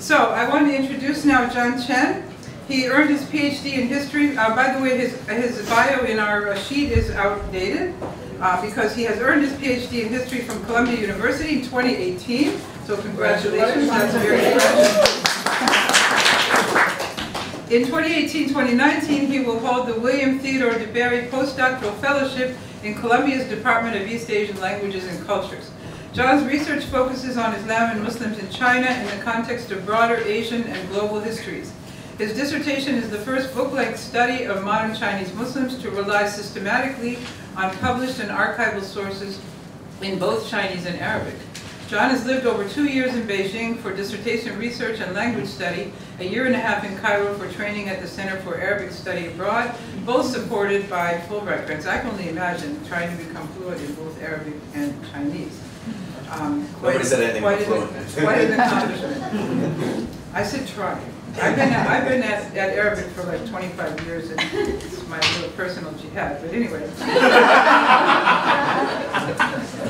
So I want to introduce now John Chen. He earned his PhD in history. Uh, by the way, his, his bio in our sheet is outdated uh, because he has earned his PhD in history from Columbia University in 2018. So congratulations, that's very In 2018-2019, he will hold the William Theodore de Bary Postdoctoral Fellowship in Columbia's Department of East Asian Languages and Cultures. John's research focuses on Islam and Muslims in China in the context of broader Asian and global histories. His dissertation is the first book-length study of modern Chinese Muslims to rely systematically on published and archival sources in both Chinese and Arabic. John has lived over two years in Beijing for dissertation research and language study, a year and a half in Cairo for training at the Center for Arabic Study Abroad, both supported by Fulbright grants. I can only imagine trying to become fluent in both Arabic and Chinese. Um, Nobody said anything quite about fluent. Quite an accomplishment. I said try. I've been at, I've been at, at Arabic for like 25 years, and it's my little personal jihad. But anyway,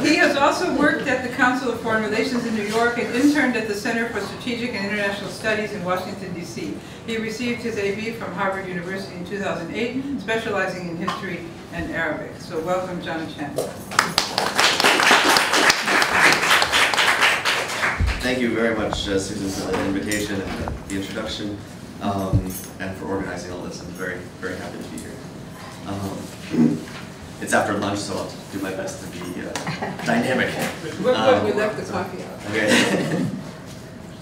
he has also worked at the Council of Foreign Relations in New York and interned at the Center for Strategic and International Studies in Washington D.C. He received his AB from Harvard University in 2008, specializing in history and Arabic. So welcome, John Chen. Thank you very much, uh, Susan, for the invitation and the introduction, um, and for organizing all this. I'm very, very happy to be here. Um, it's after lunch, so I'll do my best to be uh, dynamic. We're um, we left the coffee out. Okay.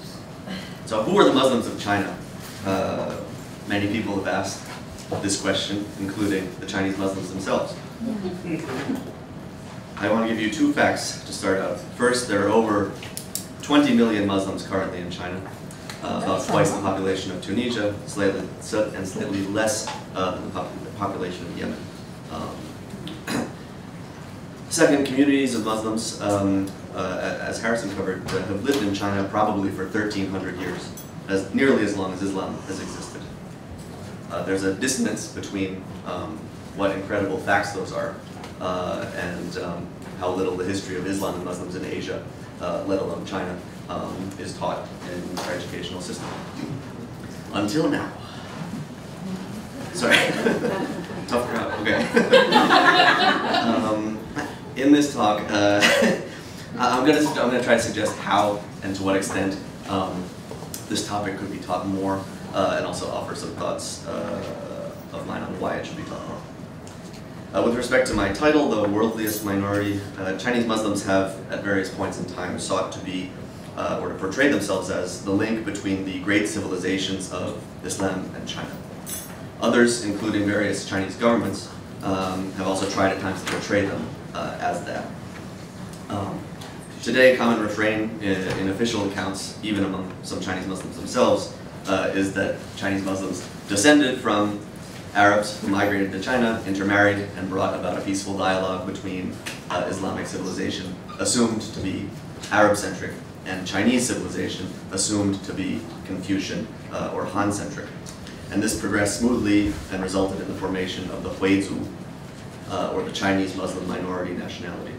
so, who are the Muslims of China? Uh, many people have asked this question, including the Chinese Muslims themselves. I want to give you two facts to start out. First, there are over 20 million Muslims currently in China, uh, about twice the population of Tunisia, slightly, and slightly less uh, than the population of Yemen. Um, second, communities of Muslims, um, uh, as Harrison covered, uh, have lived in China probably for 1,300 years, as nearly as long as Islam has existed. Uh, there's a dissonance between um, what incredible facts those are uh, and um, how little the history of Islam and Muslims in Asia uh, let alone China, um, is taught in our educational system. Until now. Sorry. Tough crowd, okay. um, in this talk, uh, I'm going to I'm gonna try to suggest how and to what extent um, this topic could be taught more, uh, and also offer some thoughts uh, of mine on why it should be taught more. Uh, with respect to my title, the worldliest minority, uh, Chinese Muslims have, at various points in time, sought to be, uh, or to portray themselves as, the link between the great civilizations of Islam and China. Others, including various Chinese governments, um, have also tried at times to portray them uh, as that. Um, today, a common refrain in, in, official accounts, even among some Chinese Muslims themselves, uh, is that Chinese Muslims descended from Arabs who migrated to China, intermarried, and brought about a peaceful dialogue between uh, Islamic civilization, assumed to be Arab-centric, and Chinese civilization, assumed to be Confucian uh, or Han-centric. And this progressed smoothly and resulted in the formation of the Huizu, uh, or the Chinese Muslim minority nationality.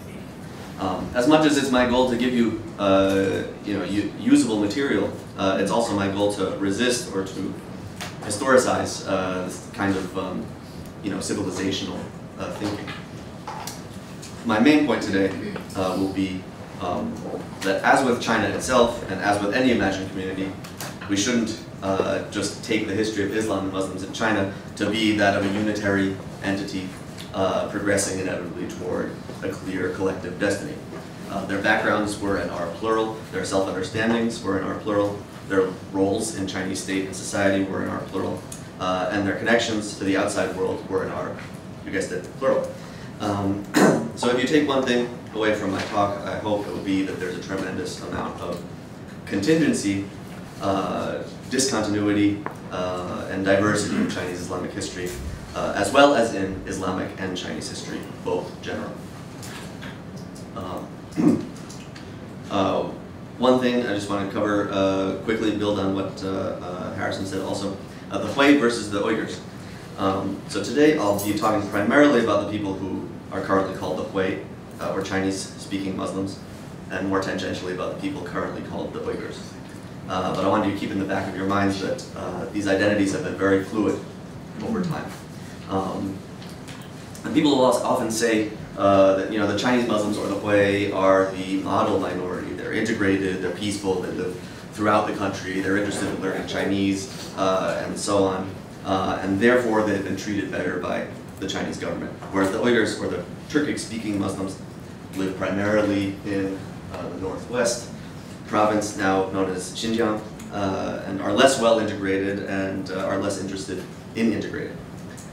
Um, as much as it's my goal to give you, uh, you know, usable material, uh, it's also my goal to resist or to historicize uh, this kind of um, you know civilizational uh, thinking. My main point today uh, will be um, that as with China itself and as with any imagined community, we shouldn't uh, just take the history of Islam and Muslims in China to be that of a unitary entity uh, progressing inevitably toward a clear collective destiny. Uh, their backgrounds were and are plural, their self-understandings were and are plural, their roles in Chinese state and society were in our plural, uh, and their connections to the outside world were in our, you guessed it, plural. Um, so if you take one thing away from my talk, I hope it will be that there's a tremendous amount of contingency, uh, discontinuity, uh, and diversity in Chinese Islamic history, uh, as well as in Islamic and Chinese history, both general. Um, uh, one thing I just want to cover uh, quickly, build on what uh, uh, Harrison said also, uh, the Hui versus the Uyghurs. Um, so today I'll be talking primarily about the people who are currently called the Hui, uh, or Chinese-speaking Muslims, and more tangentially about the people currently called the Uyghurs. But I wanted you to keep in the back of your minds that these identities have been very fluid over time. Um, and people often say uh, that you know the Chinese Muslims or the Hui are the model minority. They're integrated, they're peaceful, they live throughout the country, they're interested in learning Chinese, uh, and so on. Uh, and therefore they've been treated better by the Chinese government. Whereas the Uyghurs, or the Turkic-speaking Muslims, live primarily in uh, the northwest province, now known as Xinjiang, uh, and are less well integrated and are less interested in integrating.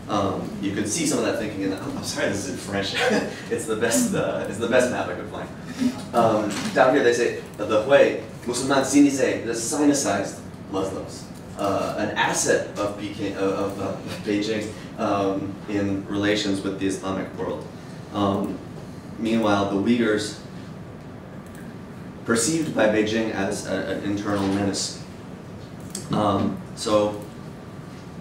Um, you can see some of that thinking in the, I'm sorry, this is in French. it's the best, uh, it's the best map I could find. Um, down here they say, the Hui, Musulman Sinisei, the Sinicized Muslims. Uh, an asset of, Peking, of, of Beijing um, in relations with the Islamic world. Um, meanwhile, the Uyghurs, perceived by Beijing as a, an internal menace. Um, so,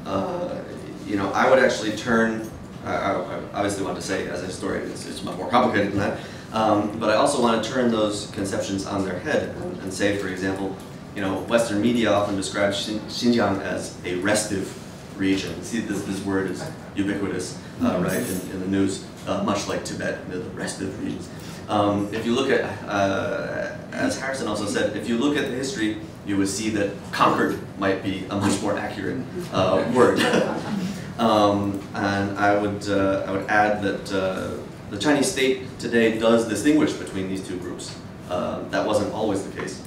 uh, you know, I would actually turn, I, I obviously want to say as a historian, it's, it's much more complicated than that, um, but I also want to turn those conceptions on their head and, and say, for example, you know, Western media often describes Xinjiang as a restive region. See, this, this word is ubiquitous, uh, right, in, in, the news, uh, much like Tibet, the restive regions. Um, if you look at, uh, as Harrison also said, if you look at the history, you would see that conquered might be a much more accurate uh, word. um, and I would, uh, I would add that uh, the Chinese state today does distinguish between these two groups. that wasn't always the case.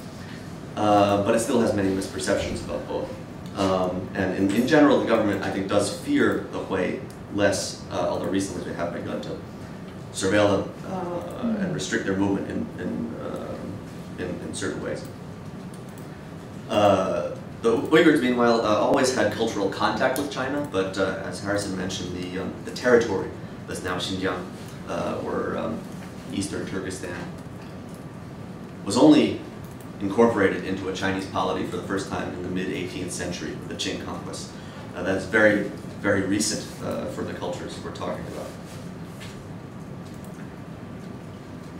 but it still has many misperceptions about both. Um, and in, in, general, the government, I think, does fear the Hui less, uh, although recently they have begun to surveil them uh, and restrict their movement in, in, uh, in, in, certain ways. Uh, the Uyghurs, meanwhile, uh, always had cultural contact with China, but uh, as Harrison mentioned, the, um, the territory that's now Xinjiang, or um, eastern Turkestan, was only incorporated into a Chinese polity for the first time in the mid-18th century, with the Qing conquest. Uh, that's very, very recent uh, for the cultures we're talking about.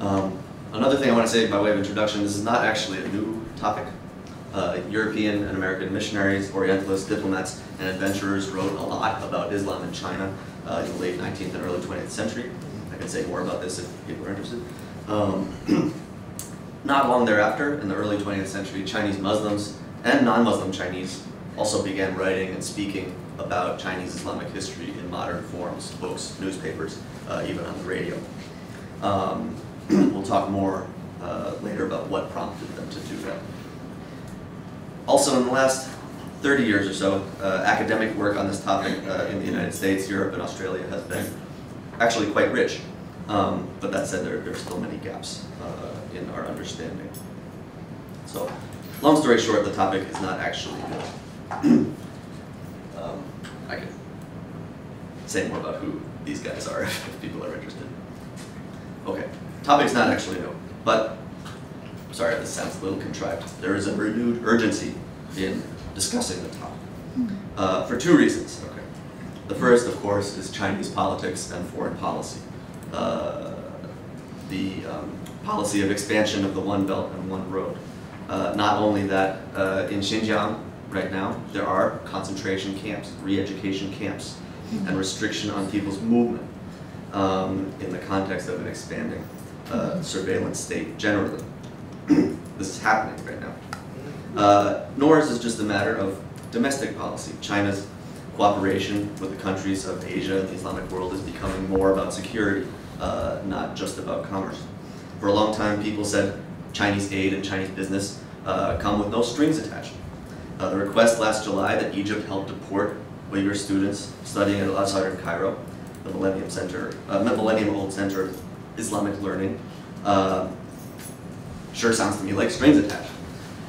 Um, another thing I want to say by way of introduction, this is not actually a new topic. Uh, European and American missionaries, Orientalists, diplomats, and adventurers wrote a lot about Islam in China uh, in the late 19th and early 20th century. I can say more about this if people are interested. Um, Not long thereafter, in the early 20th century, Chinese Muslims and non-Muslim Chinese also began writing and speaking about Chinese Islamic history in modern forms, books, newspapers, uh, even on the radio. Um, we'll talk more uh, later about what prompted them to do that. Also, in the last 30 years or so, uh, academic work on this topic uh, in the United States, Europe, and Australia has been actually quite rich. Um, but that said, there, there, are still many gaps uh, in our understanding. So, long story short, the topic is not actually new. um, I can say more about who these guys are if people are interested. Okay, topic's not actually new, but sorry, this sounds a little contrived. There is a renewed urgency in discussing the topic uh, for two reasons. Okay, the first, of course, is Chinese politics and foreign policy. Uh, the um, policy of expansion of the One Belt and One Road. Uh, not only that, uh, in Xinjiang right now, there are concentration camps, re-education camps, and restriction on people's movement um, in the context of an expanding uh, surveillance state generally. this is happening right now. Uh, nor is this just a matter of domestic policy. China's cooperation with the countries of Asia and the Islamic world is becoming more about security uh, not just about commerce. For a long time, people said Chinese aid and Chinese business uh, come with no strings attached. Uh, the request last July that Egypt help deport Uyghur students studying at Al-Azhar in Cairo, the Millennium Center, uh, Millennium Old Center of Islamic Learning, uh, sure sounds to me like strings attached.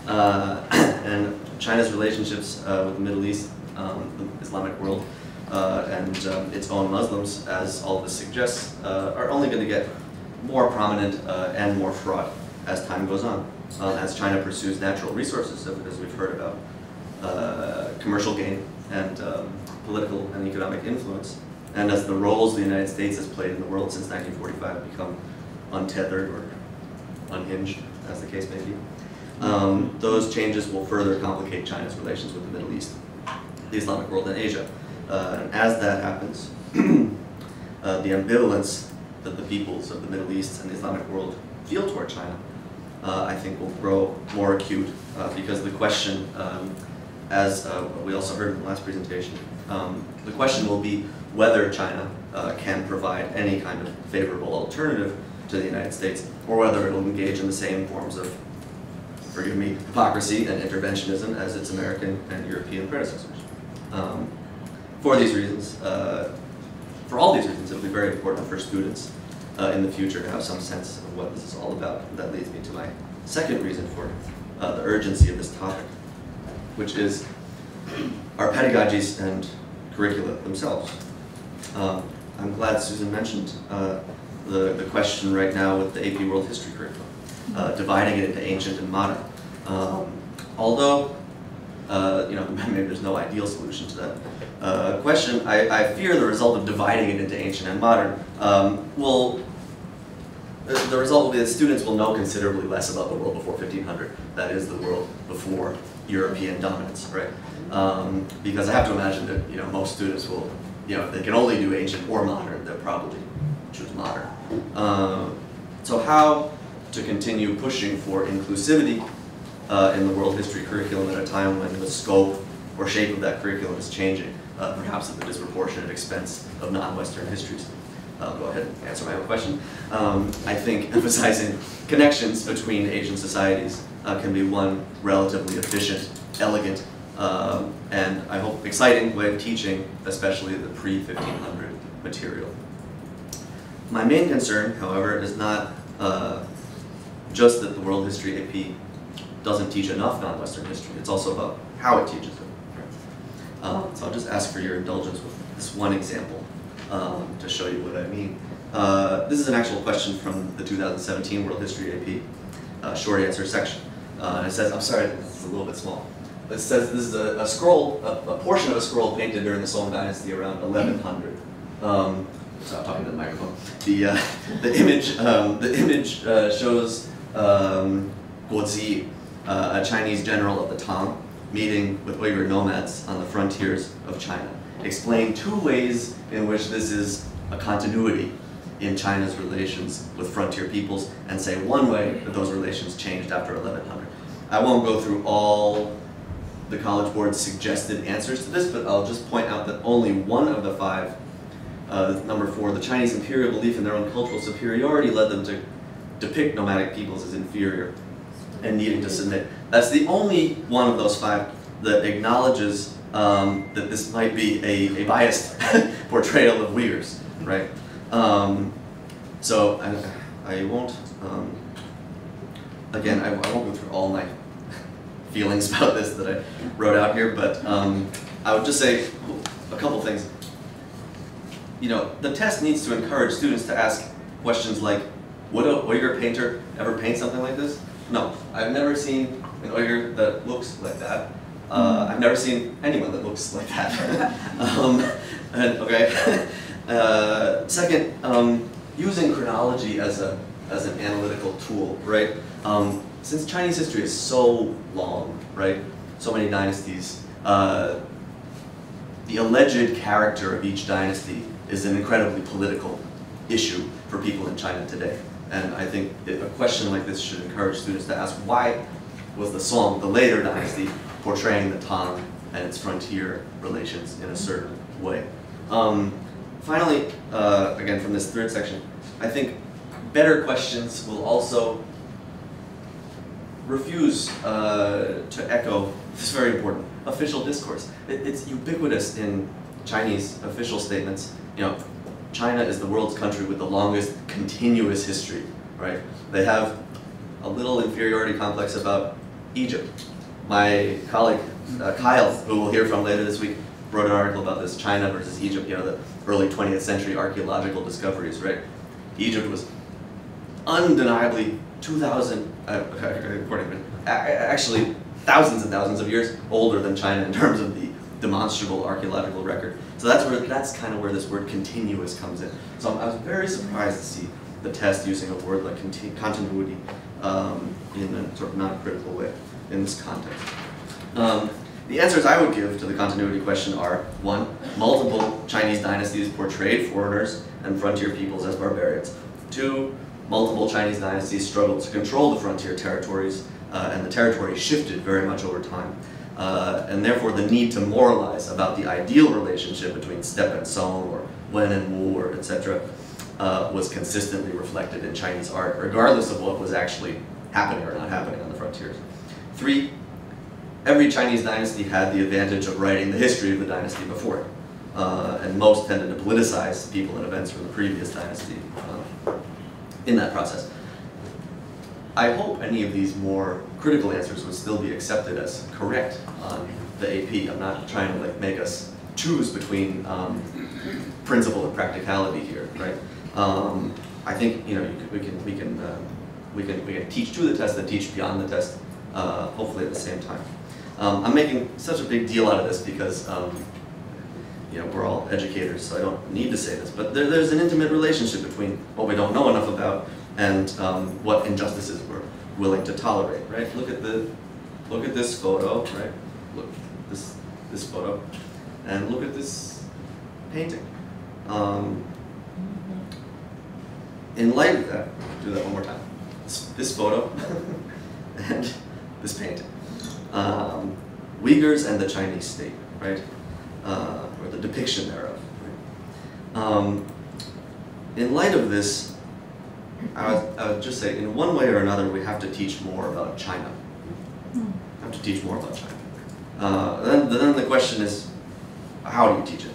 Uh, and China's relationships with the Middle East, um, the Islamic world, uh, and um, its own Muslims, as all this suggests, uh, are only going to get more prominent uh, and more fraught as time goes on, um, as China pursues natural resources, as we've heard about, uh, commercial gain, and um, political and economic influence, and as the roles the United States has played in the world since 1945 become untethered or unhinged, as the case may be. Um, those changes will further complicate China's relations with the Middle East, the Islamic world, and Asia. Uh, and as that happens, uh, the ambivalence that the peoples of the Middle East and the Islamic world feel toward China, uh, I think will grow more acute uh, because the question, um, as uh, we also heard in the last presentation, um, the question will be whether China uh, can provide any kind of favorable alternative to the United States, or whether it will engage in the same forms of, forgive me, hypocrisy and interventionism as its American and European predecessors. Um, for these reasons, uh, for all these reasons, it will be very important for students uh, in the future to have some sense of what this is all about. That leads me to my second reason for uh, the urgency of this topic, which is our pedagogies and curricula themselves. Um, I'm glad Susan mentioned uh, the, the question right now with the AP World History curriculum, uh, dividing it into ancient and modern. Um, although, uh, you know, maybe there's no ideal solution to that uh, question, I, I fear the result of dividing it into ancient and modern um, will, the, the result will be that students will know considerably less about the world before 1500. That is the world before European dominance, right? Um, because I have to imagine that, you know, most students will, you know, if they can only do ancient or modern, they'll probably choose modern. Um, so how to continue pushing for inclusivity uh, in the world history curriculum at a time when the scope or shape of that curriculum is changing, uh, perhaps at the disproportionate expense of non-Western histories. I'll go ahead and answer my own question. Um, I think emphasizing connections between Asian societies uh, can be one relatively efficient, elegant, um, and I hope exciting way of teaching, especially the pre-1500 material. My main concern, however, is not uh, just that the world history AP doesn't teach enough non-Western history, it's also about how it teaches it. Um, so I'll just ask for your indulgence with this one example um, to show you what I mean. Uh, this is an actual question from the 2017 World History AP uh, short answer section. Uh, it says, I'm sorry, it's a little bit small. It says this is a, a scroll, a, a, portion of a scroll painted during the Song Dynasty around 1100. Um, stop talking to the microphone. The, uh, the image, um, the image uh, shows um, Guo Ziyi, uh, a Chinese general of the Tang, meeting with Uyghur nomads on the frontiers of China. Explain two ways in which this is a continuity in China's relations with frontier peoples, and say one way that those relations changed after 1100. I won't go through all the College Board's suggested answers to this, but I'll just point out that only one of the five, uh, number four, the Chinese imperial belief in their own cultural superiority led them to depict nomadic peoples as inferior and needing to submit. That's the only one of those five that acknowledges um, that this might be a, a biased portrayal of Uyghurs, right? Um, so I, I won't, um, again, I, I, won't go through all my feelings about this that I wrote out here, but um, I would just say a couple things. You know, the test needs to encourage students to ask questions like, would a Uyghur painter ever paint something like this? No, I've never seen an Uyghur that looks like that. Uh, I've never seen anyone that looks like that. um, and, okay. Uh, second, um, using chronology as a as an analytical tool, right? Um, since Chinese history is so long, right? So many dynasties. Uh, the alleged character of each dynasty is an incredibly political issue for people in China today. And I think a question like this should encourage students to ask why was the Song, the later dynasty, portraying the Tang and its frontier relations in a certain way. Um, finally, uh, again from this third section, I think better questions will also refuse uh, to echo, this is very important, official discourse. It, it's ubiquitous in Chinese official statements. You know, China is the world's country with the longest continuous history, right? They have a little inferiority complex about Egypt. My colleague, uh, Kyle, who we'll hear from later this week, wrote an article about this, China versus Egypt, you know, the early 20th century archaeological discoveries, right? Egypt was undeniably 2,000, uh, according to, actually thousands and thousands of years older than China in terms of the demonstrable archaeological record. So that's where that's kind of where this word continuous comes in. So I was very surprised to see the test using a word like continuity um, in a sort of non-critical way in this context. Um, the answers I would give to the continuity question are, one, multiple Chinese dynasties portrayed foreigners and frontier peoples as barbarians. Two, multiple Chinese dynasties struggled to control the frontier territories, uh, and the territory shifted very much over time. Uh, and therefore the need to moralize about the ideal relationship between steppe and song, or wen and wu, or etc., uh, was consistently reflected in Chinese art, regardless of what was actually happening or not happening on the frontiers. Three, every Chinese dynasty had the advantage of writing the history of the dynasty before it. Uh, and most tended to politicize people and events from the previous dynasty uh, in that process. I hope any of these more critical answers would still be accepted as correct on the AP. I'm not trying to like make us choose between um, principle and practicality here, right? Um, I think you know you could, we can we can uh, we can we can teach to the test and teach beyond the test, uh, hopefully at the same time. Um, I'm making such a big deal out of this because um, you know we're all educators, so I don't need to say this, but there, there's an intimate relationship between what we don't know enough about and um, what injustices we're willing to tolerate. Right? Look at the look at this photo. Right? Look this this photo, and look at this painting. Um, in light of that, do that one more time. This, this photo and this painting. Um, Uyghurs and the Chinese state, right? Uh, or the depiction thereof. Right? Um, in light of this, I would, I would, just say, in one way or another, we have to teach more about China. We have to teach more about China. Uh, then, then the question is, how do you teach it?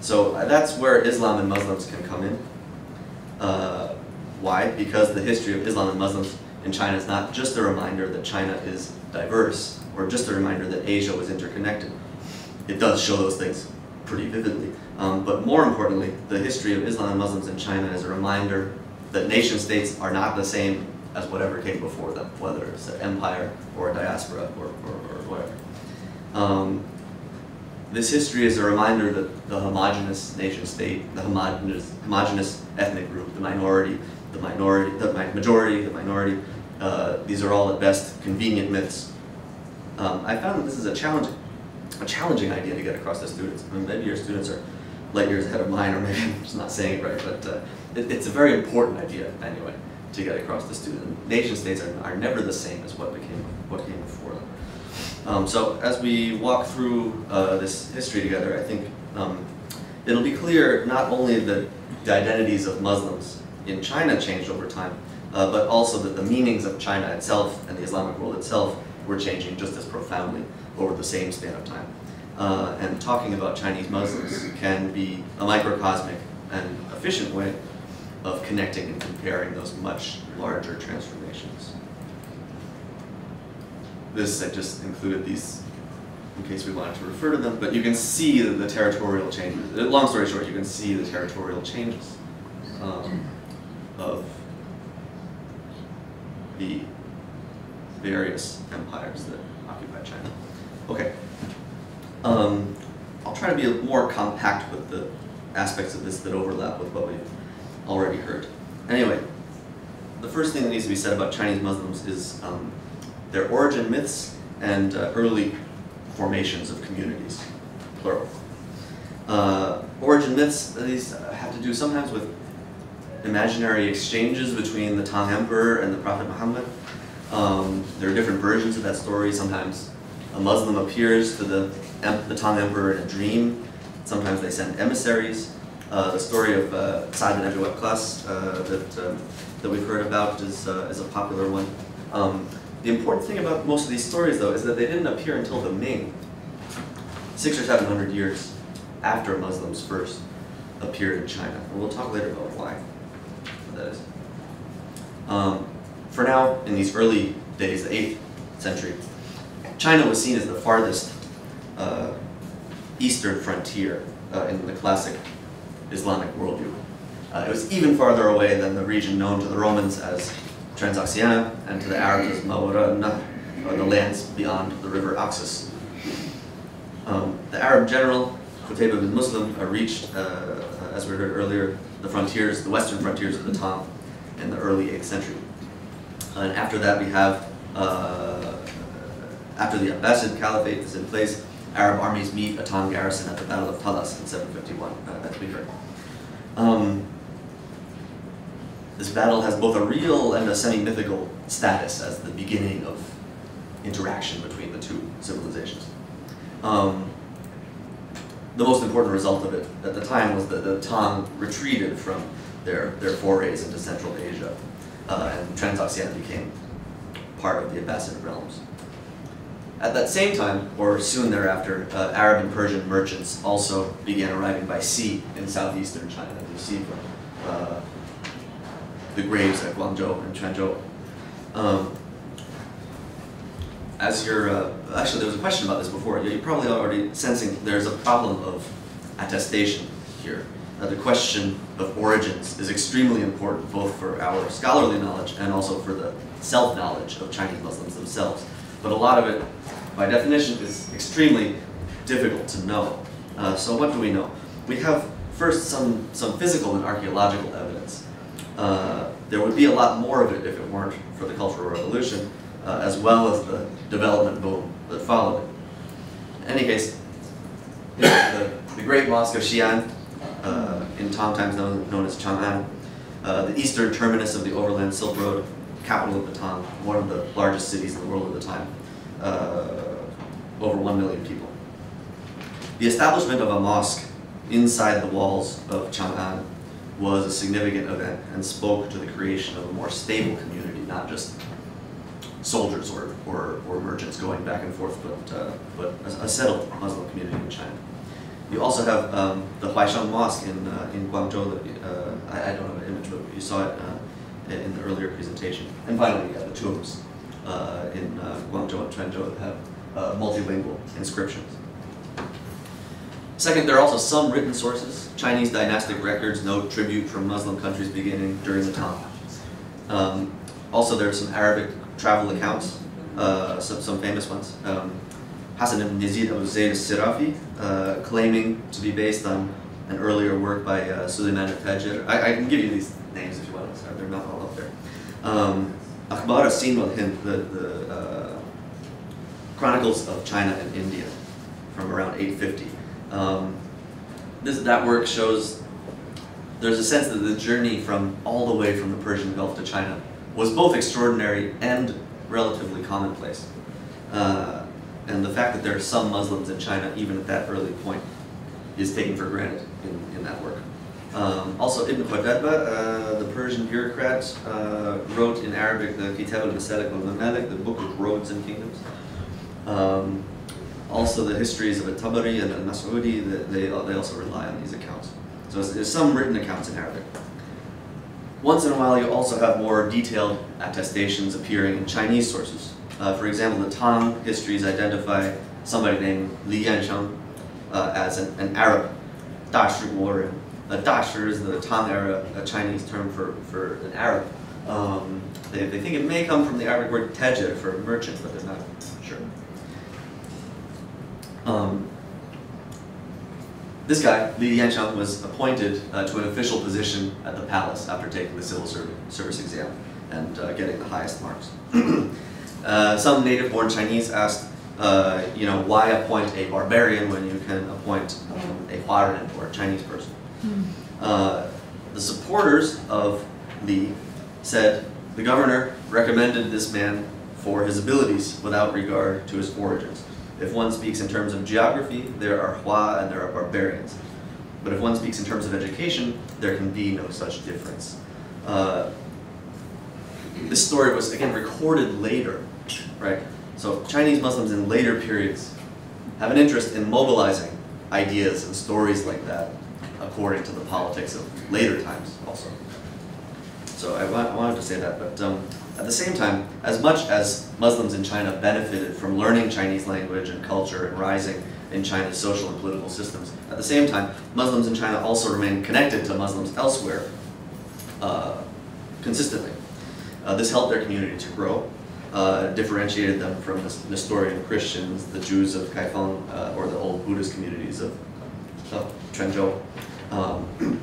So uh, that's where Islam and Muslims can come in. Uh, why? Because the history of Islam and Muslims in China is not just a reminder that China is diverse, or just a reminder that Asia was interconnected. It does show those things pretty vividly. Um, but more importantly, the history of Islam and Muslims in China is a reminder that nation states are not the same as whatever came before them, whether it's an empire or a diaspora or, or, or whatever. Um, this history is a reminder that the homogenous nation state, the homogenous, homogenous ethnic group, the minority, the minority, the majority, the minority, uh, these are all at best convenient myths. Um, I found that this is a challenging, a challenging idea to get across to students. I mean, maybe your students are light years ahead of mine, or maybe I'm just not saying it right, but uh, it, it's a very important idea anyway to get across to students. Nation states are, are never the same as what became what came before them. Um, so as we walk through uh, this history together, I think um, it'll be clear not only that the identities of Muslims in China changed over time, uh, but also that the meanings of China itself and the Islamic world itself were changing just as profoundly over the same span of time. Uh, and talking about Chinese Muslims can be a microcosmic and efficient way of connecting and comparing those much larger transformations this, I just included these in case we wanted to refer to them, but you can see the, the territorial changes. Uh, long story short, you can see the territorial changes um, of the various empires that occupy China. Okay. Um, I'll try to be more compact with the aspects of this that overlap with what we've already heard. Anyway, the first thing that needs to be said about Chinese Muslims is um, their origin myths and uh, early formations of communities, plural. Uh, origin myths, these have to do sometimes with imaginary exchanges between the Tang Emperor and the Prophet Muhammad. Um, there are different versions of that story. Sometimes a Muslim appears to the, the Tang Emperor in a dream. Sometimes they send emissaries. Uh, the story of uh, Sa'd ibn Abi Waqqas uh, that, uh, that we've heard about is, uh, is a popular one. Um, the important thing about most of these stories, though, is that they didn't appear until the Ming, six or seven hundred years after Muslims first appeared in China. And we'll talk later about why that is. Um, for now, in these early days, the 8th century, China was seen as the farthest uh, eastern frontier uh, in the classic Islamic worldview. Uh, it was even farther away than the region known to the Romans as Transoxiana, and to the Arabs as Mawara or the lands beyond the river Oxus. Um, the Arab general, Qutayba bin Muslim, uh, reached, uh, as we heard earlier, the frontiers, the western frontiers of the Tang in the early 8th century. And after that, we have, uh, after the Abbasid Caliphate is in place, Arab armies meet a Tang garrison at the Battle of Talas in 751, uh, as we heard. Um, this battle has both a real and a semi-mythical status as the beginning of interaction between the two civilizations. Um, the most important result of it at the time was that the Tang retreated from their, their forays into Central Asia, uh, and Transoxiana became part of the Abbasid realms. At that same time, or soon thereafter, uh, Arab and Persian merchants also began arriving by sea in southeastern China. You see from uh, the graves at Guangzhou and Quanzhou. Um, as you're, uh, actually there was a question about this before, you're probably already sensing there's a problem of attestation here. Uh, the question of origins is extremely important both for our scholarly knowledge and also for the self-knowledge of Chinese Muslims themselves. But a lot of it, by definition, is extremely difficult to know. Uh, so what do we know? We have first some, some physical and archaeological evidence. Uh, there would be a lot more of it if it weren't for the Cultural Revolution, uh, as well as the development boom that followed it. In any case, the, the great mosque of Xi'an, uh, in Tang times known, known as Chang'an, uh, the eastern terminus of the Overland Silk Road, capital of the Tang, one of the largest cities in the world at the time, over one million people. The establishment of a mosque inside the walls of Chang'an was a significant event and spoke to the creation of a more stable community, not just soldiers or, or, or merchants going back and forth, but, uh, but a, settled Muslim community in China. You also have um, the Huaisheng Mosque in, uh, in Guangzhou. Uh, I, I, don't have an image, but you saw it uh, in the earlier presentation. And finally, the tombs uh, in uh, Guangzhou and Quanzhou that have multilingual inscriptions. Second, there are also some written sources. Chinese dynastic records note tribute from Muslim countries beginning during the Tang. Um, also, there are some Arabic travel accounts, uh, some, some famous ones. Um, Hassan ibn Yazid Abu Zayd al-Sirafi, uh, claiming to be based on an earlier work by uh, Suleiman al-Tajir. I, I, can give you these names if you want, Sorry, they're not all up there. Um, Akhbar as-Sin wal-Hind, the, the uh, Chronicles of China and India from around 850. Um, this, that work shows there's a sense that the journey from all the way from the Persian Gulf to China was both extraordinary and relatively commonplace. Uh, and the fact that there are some Muslims in China, even at that early point, is taken for granted in, in that work. Um, also, Ibn Qutayba, uh, the Persian bureaucrat, uh, wrote in Arabic the Kitab al-Masalik al-Mamalik, the Book of Roads and Kingdoms. Um, also, the histories of At-Tabari and Al-Mas'udi, they, they also rely on these accounts. So there's some written accounts in Arabic. Once in a while, you also have more detailed attestations appearing in Chinese sources. Uh, for example, the Tang histories identify somebody named Li Yansheng uh, as an, an Arab, Dashi warrior. A Dashi is the Tang era, a Chinese term for, for an Arab. Um, they, they think it may come from the Arabic word tajir for merchant, but they're not sure. Um, this guy, Li Yansheng, was appointed uh, to an official position at the palace after taking the civil service exam and uh, getting the highest marks. uh, some native-born Chinese asked, uh, you know, why appoint a barbarian when you can appoint um, a Huaren or a Chinese person? Uh, the supporters of Li said the governor recommended this man for his abilities without regard to his origins. If one speaks in terms of geography, there are Hua and there are barbarians. But if one speaks in terms of education, there can be no such difference. Uh, this story was, again, recorded later, right? So Chinese Muslims in later periods have an interest in mobilizing ideas and stories like that according to the politics of later times also. So I, I wanted to say that, but um, at the same time, as much as Muslims in China benefited from learning Chinese language and culture and rising in China's social and political systems, at the same time, Muslims in China also remain connected to Muslims elsewhere uh, consistently. Uh, this helped their community to grow, uh, differentiated them from the Nestorian Christians, the Jews of Kaifeng, uh, or the old Buddhist communities of, of Quanzhou. Um,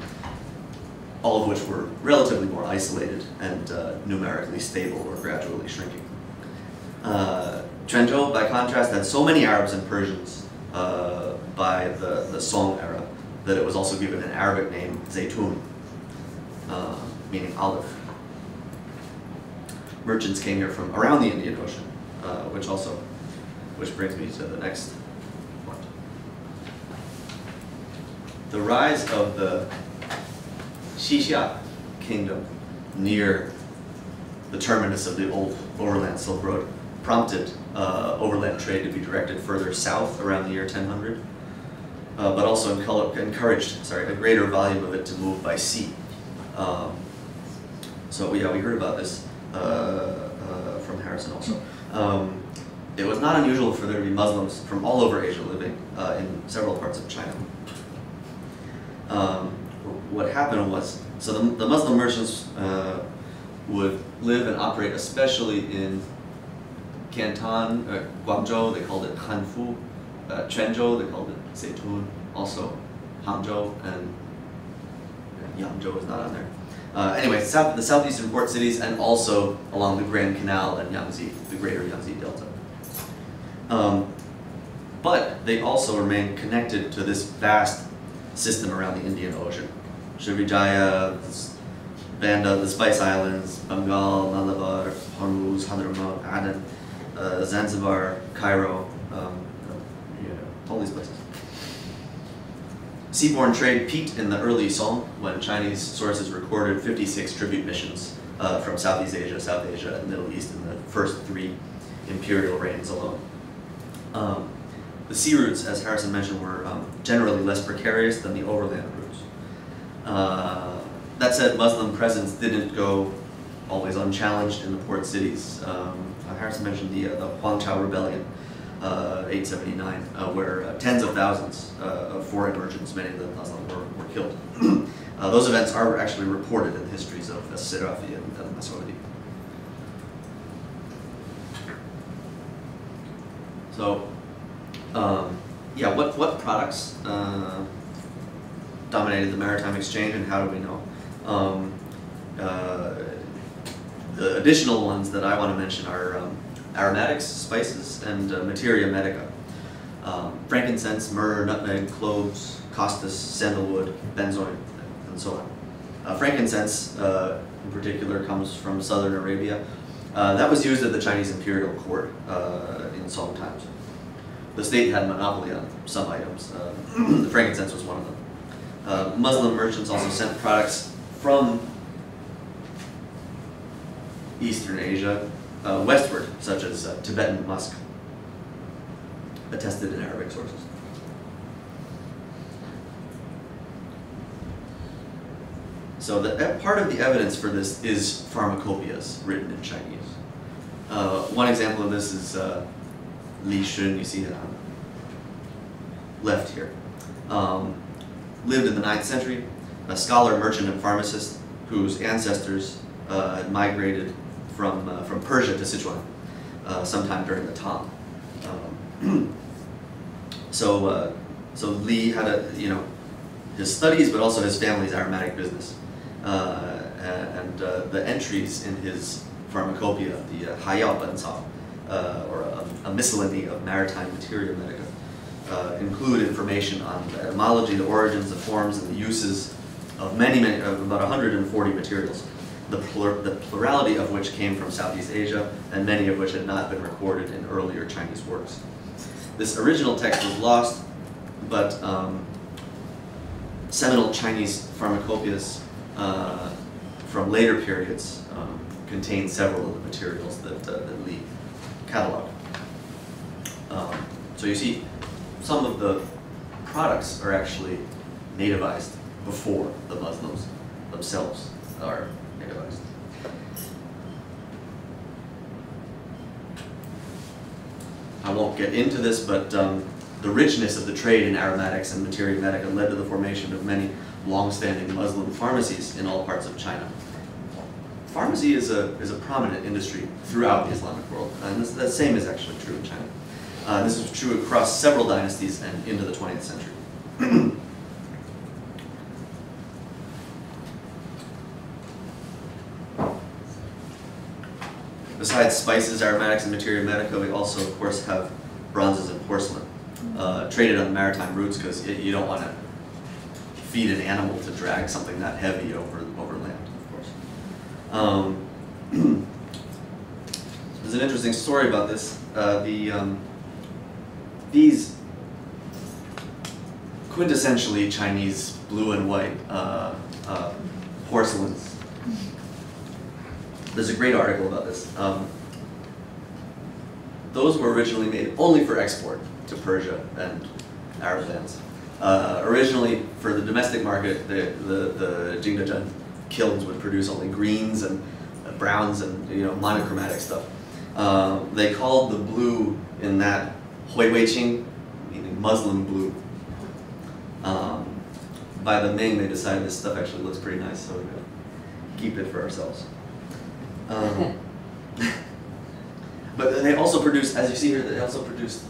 all of which were relatively more isolated and uh, numerically stable or gradually shrinking. Uh, by contrast, had so many Arabs and Persians uh, by the, the Song era that it was also given an Arabic name, Zaytun, uh, meaning olive. Merchants came here from around the Indian Ocean, uh, which also, which brings me to the next point. The rise of the Xixia kingdom near the terminus of the old overland Silk Road prompted uh, overland trade to be directed further south around the year 1000, uh, but also encouraged sorry, a greater volume of it to move by sea. Um, so yeah, we heard about this uh, uh, from Harrison also. Um, it was not unusual for there to be Muslims from all over Asia living uh, in several parts of China. Um, what happened was, so the, the Muslim merchants uh, would live and operate especially in Canton, uh, Guangzhou, they called it Hanfu, uh, Quanzhou, they called it Zaytun, also Hangzhou, and Yangzhou is not on there. Uh, anyway, south, the southeastern port cities and also along the Grand Canal and Yangtze, the greater Yangtze Delta. Um, but they also remain connected to this vast system around the Indian Ocean. Srivijaya, Banda, the Spice Islands, Bengal, Malabar, Hormuz, Hadramaut, Aden, uh, Zanzibar, Cairo, um, all these places. Seaborne trade peaked in the early Song when Chinese sources recorded 56 tribute missions uh, from Southeast Asia, South Asia, and Middle East in the first three imperial reigns alone. Um, the sea routes, as Harrison mentioned, were um, generally less precarious than the overland routes. Uh, that said, Muslim presence didn't go always unchallenged in the port cities. Um, Harrison mentioned the, uh, the Huangchao Rebellion, uh, 879, uh, where uh, tens of thousands uh, of foreign merchants, many of them Muslim, were, were killed. Uh, those events are actually reported in the histories of Sirafi and, and Masudi. So, um, yeah, what, what products uh, dominated the maritime exchange and how do we know? Um, uh, the additional ones that I want to mention are um, aromatics, spices, and uh, materia medica. Um, frankincense, myrrh, nutmeg, cloves, costus, sandalwood, benzoin, and so on. Uh, frankincense, uh, in particular, comes from southern Arabia. Uh, that was used at the Chinese imperial court in Song times. The state had monopoly on some items. Uh, the frankincense was one of them. Uh, Muslim merchants also sent products from Eastern Asia uh, westward, such as uh, Tibetan musk, attested in Arabic sources. So the, part of the evidence for this is pharmacopoeias written in Chinese. Uh, one example of this is uh, Li Xun, you see it on left here. Um, lived in the 9th century, a scholar, merchant, and pharmacist whose ancestors uh, had migrated from, uh, from Persia to Sichuan uh, sometime during the Tang. Um, so, uh, so Li had a, you know, his studies, but also his family's aromatic business. Uh, and uh, the entries in his pharmacopoeia, the uh, Haiyao Bencao, uh, or a, a, miscellany of maritime materia medica, uh, include information on the etymology, the origins, the forms, and the uses of many, many, of about 140 materials, the, plur the plurality of which came from Southeast Asia, and many of which had not been recorded in earlier Chinese works. This original text was lost, but um, seminal Chinese pharmacopoeias uh, from later periods um, contain several of the materials that, uh, that Li cataloged. Um, so you see, some of the products are actually nativized before the Muslims themselves are nativized. I won't get into this, but um, the richness of the trade in aromatics and materia medica led to the formation of many long-standing Muslim pharmacies in all parts of China pharmacy is a, is a prominent industry throughout the Islamic world, and this, the same is actually true in China. Uh, this is true across several dynasties and into the 20th century. Besides spices, aromatics, and materia medica, we also, of course, have bronzes and porcelain, uh, traded on maritime routes because you don't want to feed an animal to drag something that heavy over um, there's an interesting story about this. Uh, the um, these quintessentially Chinese blue and white uh, uh, porcelains. There's a great article about this. Um, those were originally made only for export to Persia and Arab lands. Uh, originally, for the domestic market, the, the, the Jingdezhen kilns would produce only greens and browns and you know monochromatic stuff. Uh, they called the blue in that Hui Wei Qing, meaning Muslim blue. Um, by the Ming, they decided this stuff actually looks pretty nice, so we're gonna keep it for ourselves. Um, but they also produced, as you see here, they also produced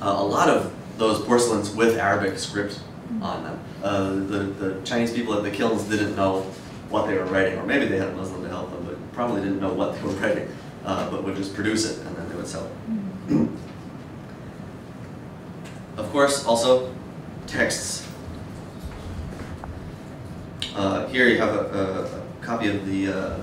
uh, a lot of those porcelains with Arabic script on them. Uh, the, the Chinese people at the kilns didn't know what they were writing, or maybe they had a Muslim to help them, but probably didn't know what they were writing, uh, but would just produce it and then they would sell it. of course, also texts. Uh, here you have a, a, copy of the, uh,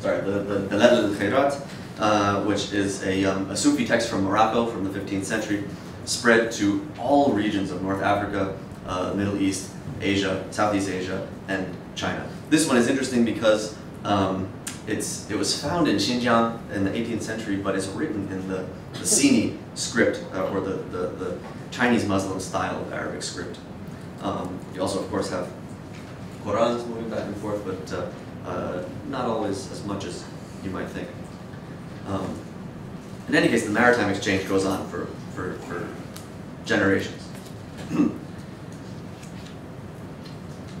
sorry, the, the, the Dala'il al-Khayrat, uh, which is a, um, a Sufi text from Morocco from the 15th century, spread to all regions of North Africa, uh, Middle East, Asia, Southeast Asia, and China. This one is interesting because um, it's, it was found in Xinjiang in the 18th century, but it's written in the, the Sini script, uh, or the, the, the, Chinese Muslim style of Arabic script. Um, you also, of course, have Qurans moving back and forth, but uh, uh, not always as much as you might think. Um, in any case, the maritime exchange goes on for, for, for generations.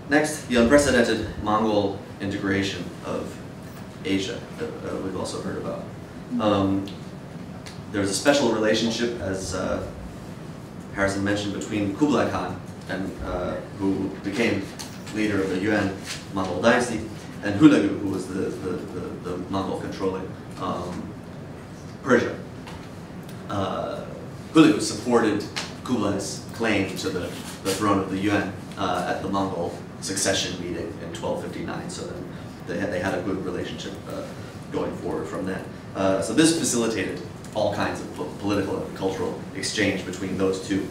Next, the unprecedented Mongol integration of Asia that uh, we've also heard about. Um, there's a special relationship, as uh, Harrison mentioned, between Kublai Khan, and, uh, who became leader of the Yuan Mongol dynasty, and Hulagu, who was the, the, the, the Mongol controlling um, Persia. Uh, Hulagu supported Kublai's claim to the, the throne of the Yuan uh, at the Mongol succession meeting in 1259, so then they had, they had a good relationship uh, going forward from that. Uh, so this facilitated all kinds of po political and cultural exchange between those two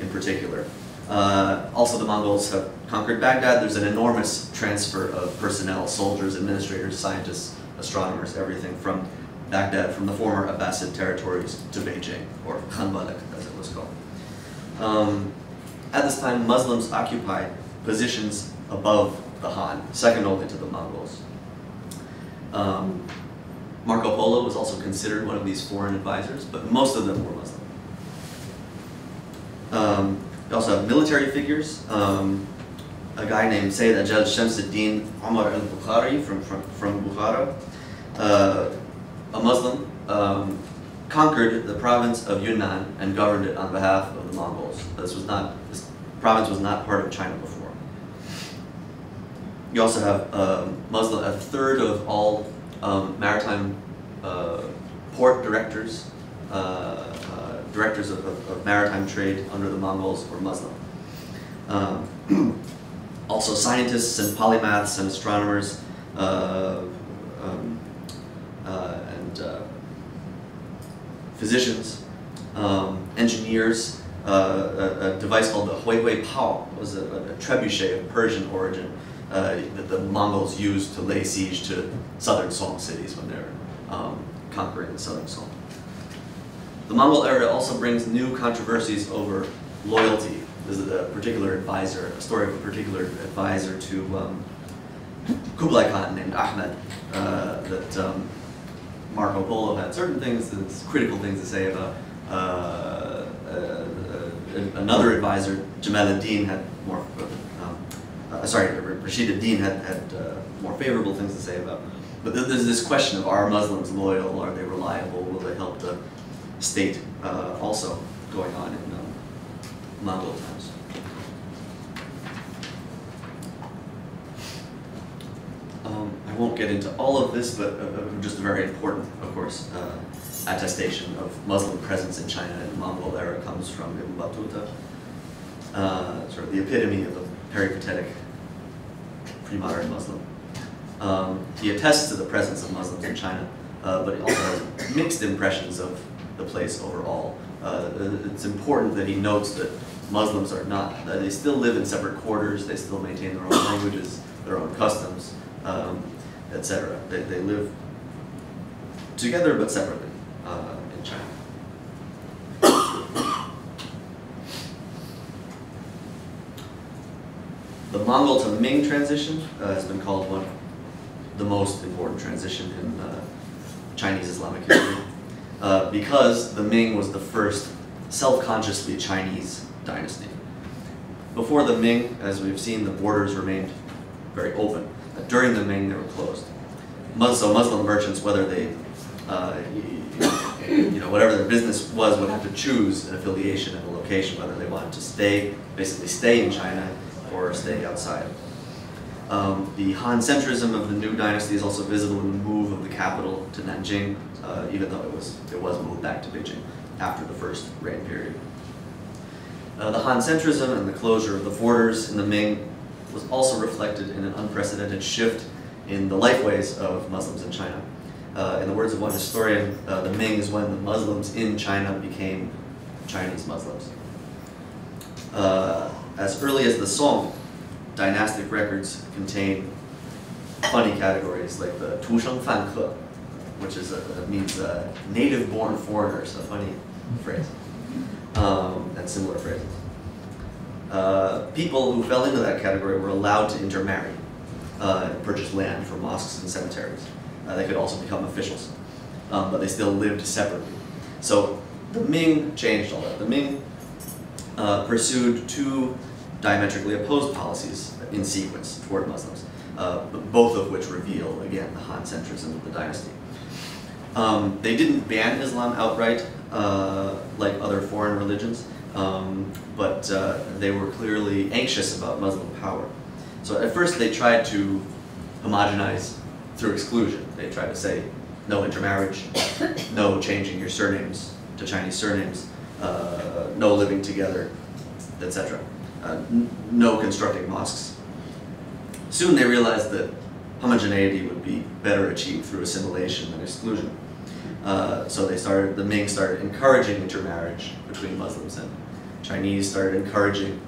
in particular. Uh, also, the Mongols have conquered Baghdad. There's an enormous transfer of personnel, soldiers, administrators, scientists, astronomers, everything from Baghdad, from the former Abbasid territories to Beijing, or Khanbalik as it was called. Um, at this time, Muslims occupied positions above the Han, second only to the Mongols. Um, Marco Polo was also considered one of these foreign advisors, but most of them were Muslim. Um, we also have military figures. Um, a guy named Sayyid Ajaz Shamsuddin Omar al-Bukhari from, from, from Bukhara, uh, a Muslim, um, conquered the province of Yunnan and governed it on behalf of the Mongols. This was not, this province was not part of China before. You also have um, Muslim, a third of all um, maritime uh, port directors, uh, uh, directors of, of, of, maritime trade under the Mongols were Muslim. Um, also scientists and polymaths and astronomers uh, uh, uh, physicians, um, engineers, a, a, device called the Hui Hui Pao was a, a trebuchet of Persian origin uh, that the Mongols used to lay siege to southern Song cities when they're um, conquering the southern Song. The Mongol era also brings new controversies over loyalty. This is a particular advisor, a story of a particular advisor to um, Kublai Khan named Ahmed, uh, that um, Marco Polo had certain things, critical things to say about. Uh, uh, uh another advisor, Jamal ad-Din, had more uh, sorry, Rashid ad-Din had, had uh, more favorable things to say about. But there's this question of are Muslims loyal, are they reliable, will they help the state also going on in Um, I won't get into all of this, but uh, uh, just a very important, of course, uh, attestation of Muslim presence in China in the Mongol era comes from Ibn Battuta, uh, sort of the epitome of a peripatetic pre-modern Muslim. Um, he attests to the presence of Muslims in China, uh, but he also has mixed impressions of the place overall. Uh, it's important that he notes that Muslims are not, they still live in separate quarters, they still maintain their own languages, their own customs, um, etc. They, they live together but separately uh, in China. the Mongol to Ming transition uh, has been called one the most important transition in uh, Chinese Islamic history uh, because the Ming was the first self-consciously Chinese dynasty. Before the Ming, as we've seen, the borders remained very open. During the Ming, they were closed. So Muslim merchants, whether they, uh, you know, whatever their business was, would have to choose an affiliation and a location, whether they wanted to stay, basically stay in China, or stay outside. Um, the Han centrism of the new dynasty is also visible in the move of the capital to Nanjing, uh, even though it was, it was moved back to Beijing after the first reign period. Uh, the Han centrism and the closure of the borders in the Ming was also reflected in an unprecedented shift in the lifeways of Muslims in China. Uh, in the words of one historian, uh, the Ming is when the Muslims in China became Chinese Muslims. Uh, as early as the Song, dynastic records contain funny categories like the Tu Sheng Fan Ke, which is a, means native-born foreigners, a funny phrase, um, and similar phrases. Uh, people who fell into that category were allowed to intermarry uh, and purchase land for mosques and cemeteries. Uh, they could also become officials, um, but they still lived separately. So the Ming changed all that. The Ming uh, pursued two diametrically opposed policies in sequence toward Muslims, uh, both of which reveal, again, the Han centrism of the dynasty. Um, they didn't ban Islam outright, uh, like other foreign religions, um, but uh, they were clearly anxious about Muslim power. So at first they tried to homogenize through exclusion. They tried to say no intermarriage, no changing your surnames to Chinese surnames, uh, no living together, etc. Uh, no constructing mosques. Soon they realized that homogeneity would be better achieved through assimilation than exclusion. Uh, so they started, the Ming started encouraging intermarriage between Muslims and Chinese, started encouraging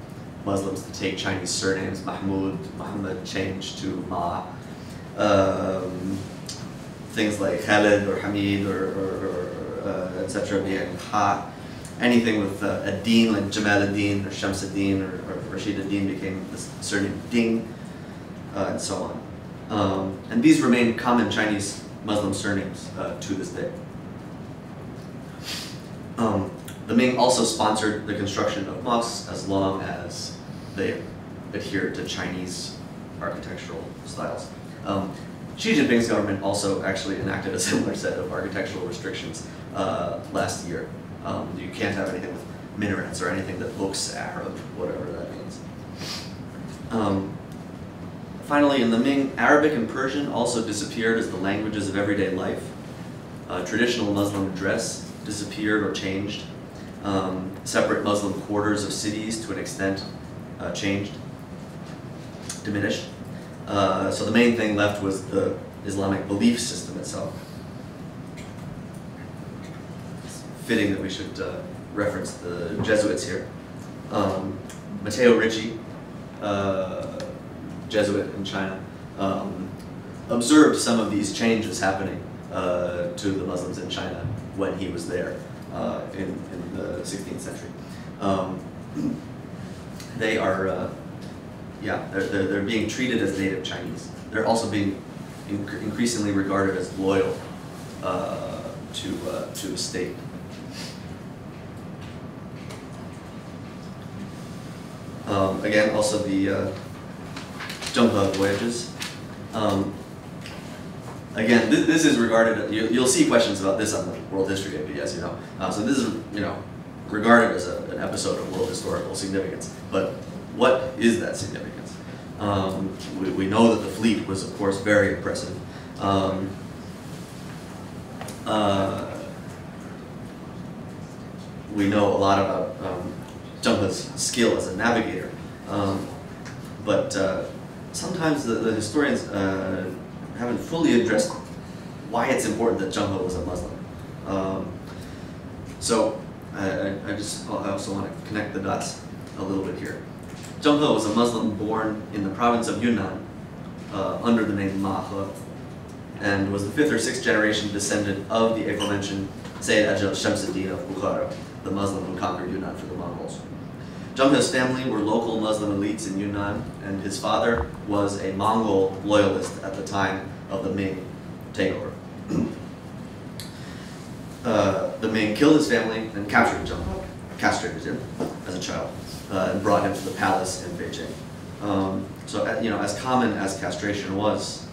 Muslims to take Chinese surnames, Mahmud, Muhammad changed to Ma. Um, things like Khalid or Hamid or, or, or uh, etc. being Ha anything with uh, a dean like Jamal ad-Din or Shams ad-Din or, or Rashid ad-Din became the surname Ding, uh, and so on. Um, and these remain common Chinese Muslim surnames uh, to this day. Um, the Ming also sponsored the construction of mosques as long as they adhered to Chinese architectural styles. Um, Xi Jinping's government also actually enacted a similar set of architectural restrictions uh, last year. Um, you can't have anything with minarets or anything that looks Arab, whatever that means. Um, finally, in the Ming, Arabic and Persian also disappeared as the languages of everyday life. Uh, traditional Muslim dress disappeared or changed. Um, separate Muslim quarters of cities, to an extent, uh, changed, diminished. Uh, so the main thing left was the Islamic belief system itself. fitting that we should uh, reference the Jesuits here. Um, Matteo Ricci, uh, Jesuit in China, um, observed some of these changes happening uh, to the Muslims in China when he was there uh, in, in, the 16th century. Um, they are, uh, yeah, they're, they're, they're, being treated as native Chinese. They're also being inc increasingly regarded as loyal uh, to, to the state. Um, again, also the uh, Zheng He voyages. Um, again, this, this, is regarded, you, will see questions about this on the World History AP, as you know. Uh, so this is, you know, regarded as a, an episode of world historical significance. But what is that significance? Um, we, we, know that the fleet was, of course, very impressive. Um, uh, we know a lot about um, skill as a navigator, um, but uh, sometimes the, the historians uh, haven't fully addressed why it's important that He was a Muslim. Um, so I, I, just I also want to connect the dots a little bit here. He was a Muslim born in the province of Yunnan uh, under the name Ma He and was the fifth or sixth generation descendant of the aforementioned Sayyid Ajil Shamsuddin of Bukhara, the Muslim who conquered Yunnan for the Mongols. He's family were local Muslim elites in Yunnan, and his father was a Mongol loyalist at the time of the Ming takeover. uh, the Ming killed his family and captured He, castrated him as a child, uh, and brought him to the palace in Beijing. Um, so, uh, you know, as common as castration was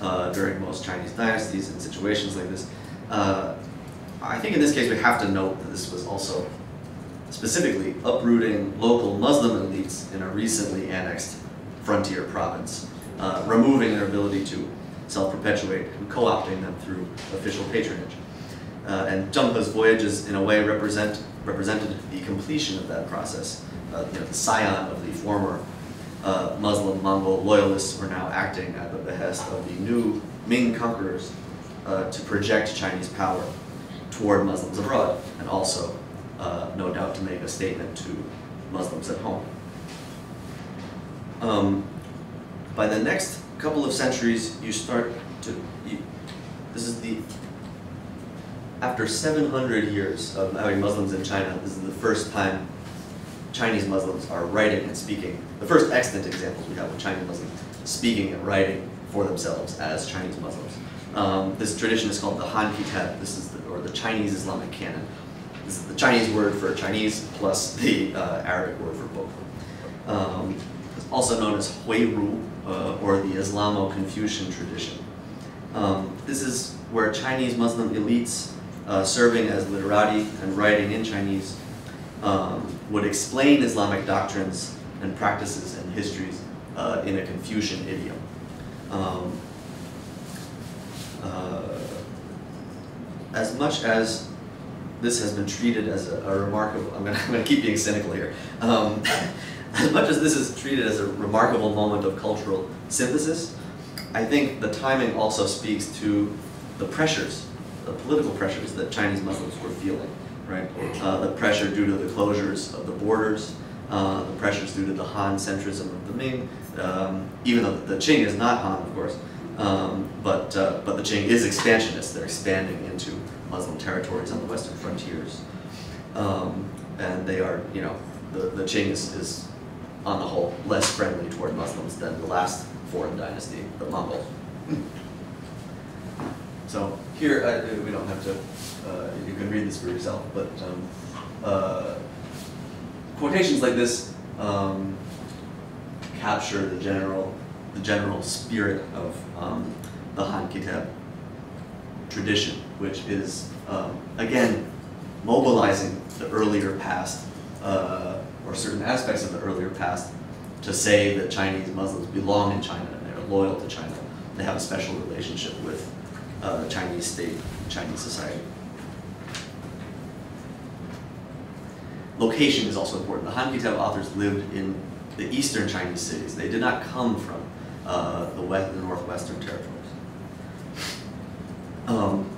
uh, during most Chinese dynasties and situations like this, uh, I think in this case we have to note that this was also specifically uprooting local Muslim elites in a recently annexed frontier province, uh, removing their ability to self-perpetuate and co-opting them through official patronage. Uh, and Zheng voyages in a way represent, represented the completion of that process. Uh, you know, the scion of the former uh, Muslim Mongol loyalists were now acting at the behest of the new Ming conquerors uh, to project Chinese power toward Muslims abroad, and also, uh, no doubt, to make a statement to Muslims at home. Um, by the next couple of centuries, you start to, you, this is the, after 700 years of having Muslims in China, this is the first time Chinese Muslims are writing and speaking. The first extant examples we have of Chinese Muslims speaking and writing for themselves as Chinese Muslims. Um, this tradition is called the Han Kitab. This is the, or the Chinese Islamic canon. Is the Chinese word for Chinese plus the uh, Arabic word for book. Um, it's also known as Hui Ru, uh, or the Islamo-Confucian tradition. Um, this is where Chinese Muslim elites uh, serving as literati and writing in Chinese um, would explain Islamic doctrines and practices and histories uh, in a Confucian idiom. Um, uh, as much as this has been treated as a, a remarkable, I'm gonna, I'm gonna keep being cynical here. Um, as much as this is treated as a remarkable moment of cultural synthesis, I think the timing also speaks to the pressures, the political pressures that Chinese Muslims were feeling, right? Uh, the pressure due to the closures of the borders, uh, the pressures due to the Han centrism of the Ming, um, even though the Qing is not Han, of course, um, but, uh, but the Qing is expansionist. They're expanding into Muslim territories on the western frontiers. Um, and they are, you know, the, the Qing is, is, on the whole, less friendly toward Muslims than the last foreign dynasty, the Mongol. So here, uh, we don't have to, uh, you can read this for yourself, but um, uh, quotations like this um, capture the general, the general spirit of um, the Han Kitab tradition, which is, um, again, mobilizing the earlier past, uh, or certain aspects of the earlier past, to say that Chinese Muslims belong in China and they're loyal to China. They have a special relationship with uh, Chinese state, Chinese society. Location is also important. The Han Kitab authors lived in the eastern Chinese cities. They did not come from uh, the, west, the northwestern territories. Um,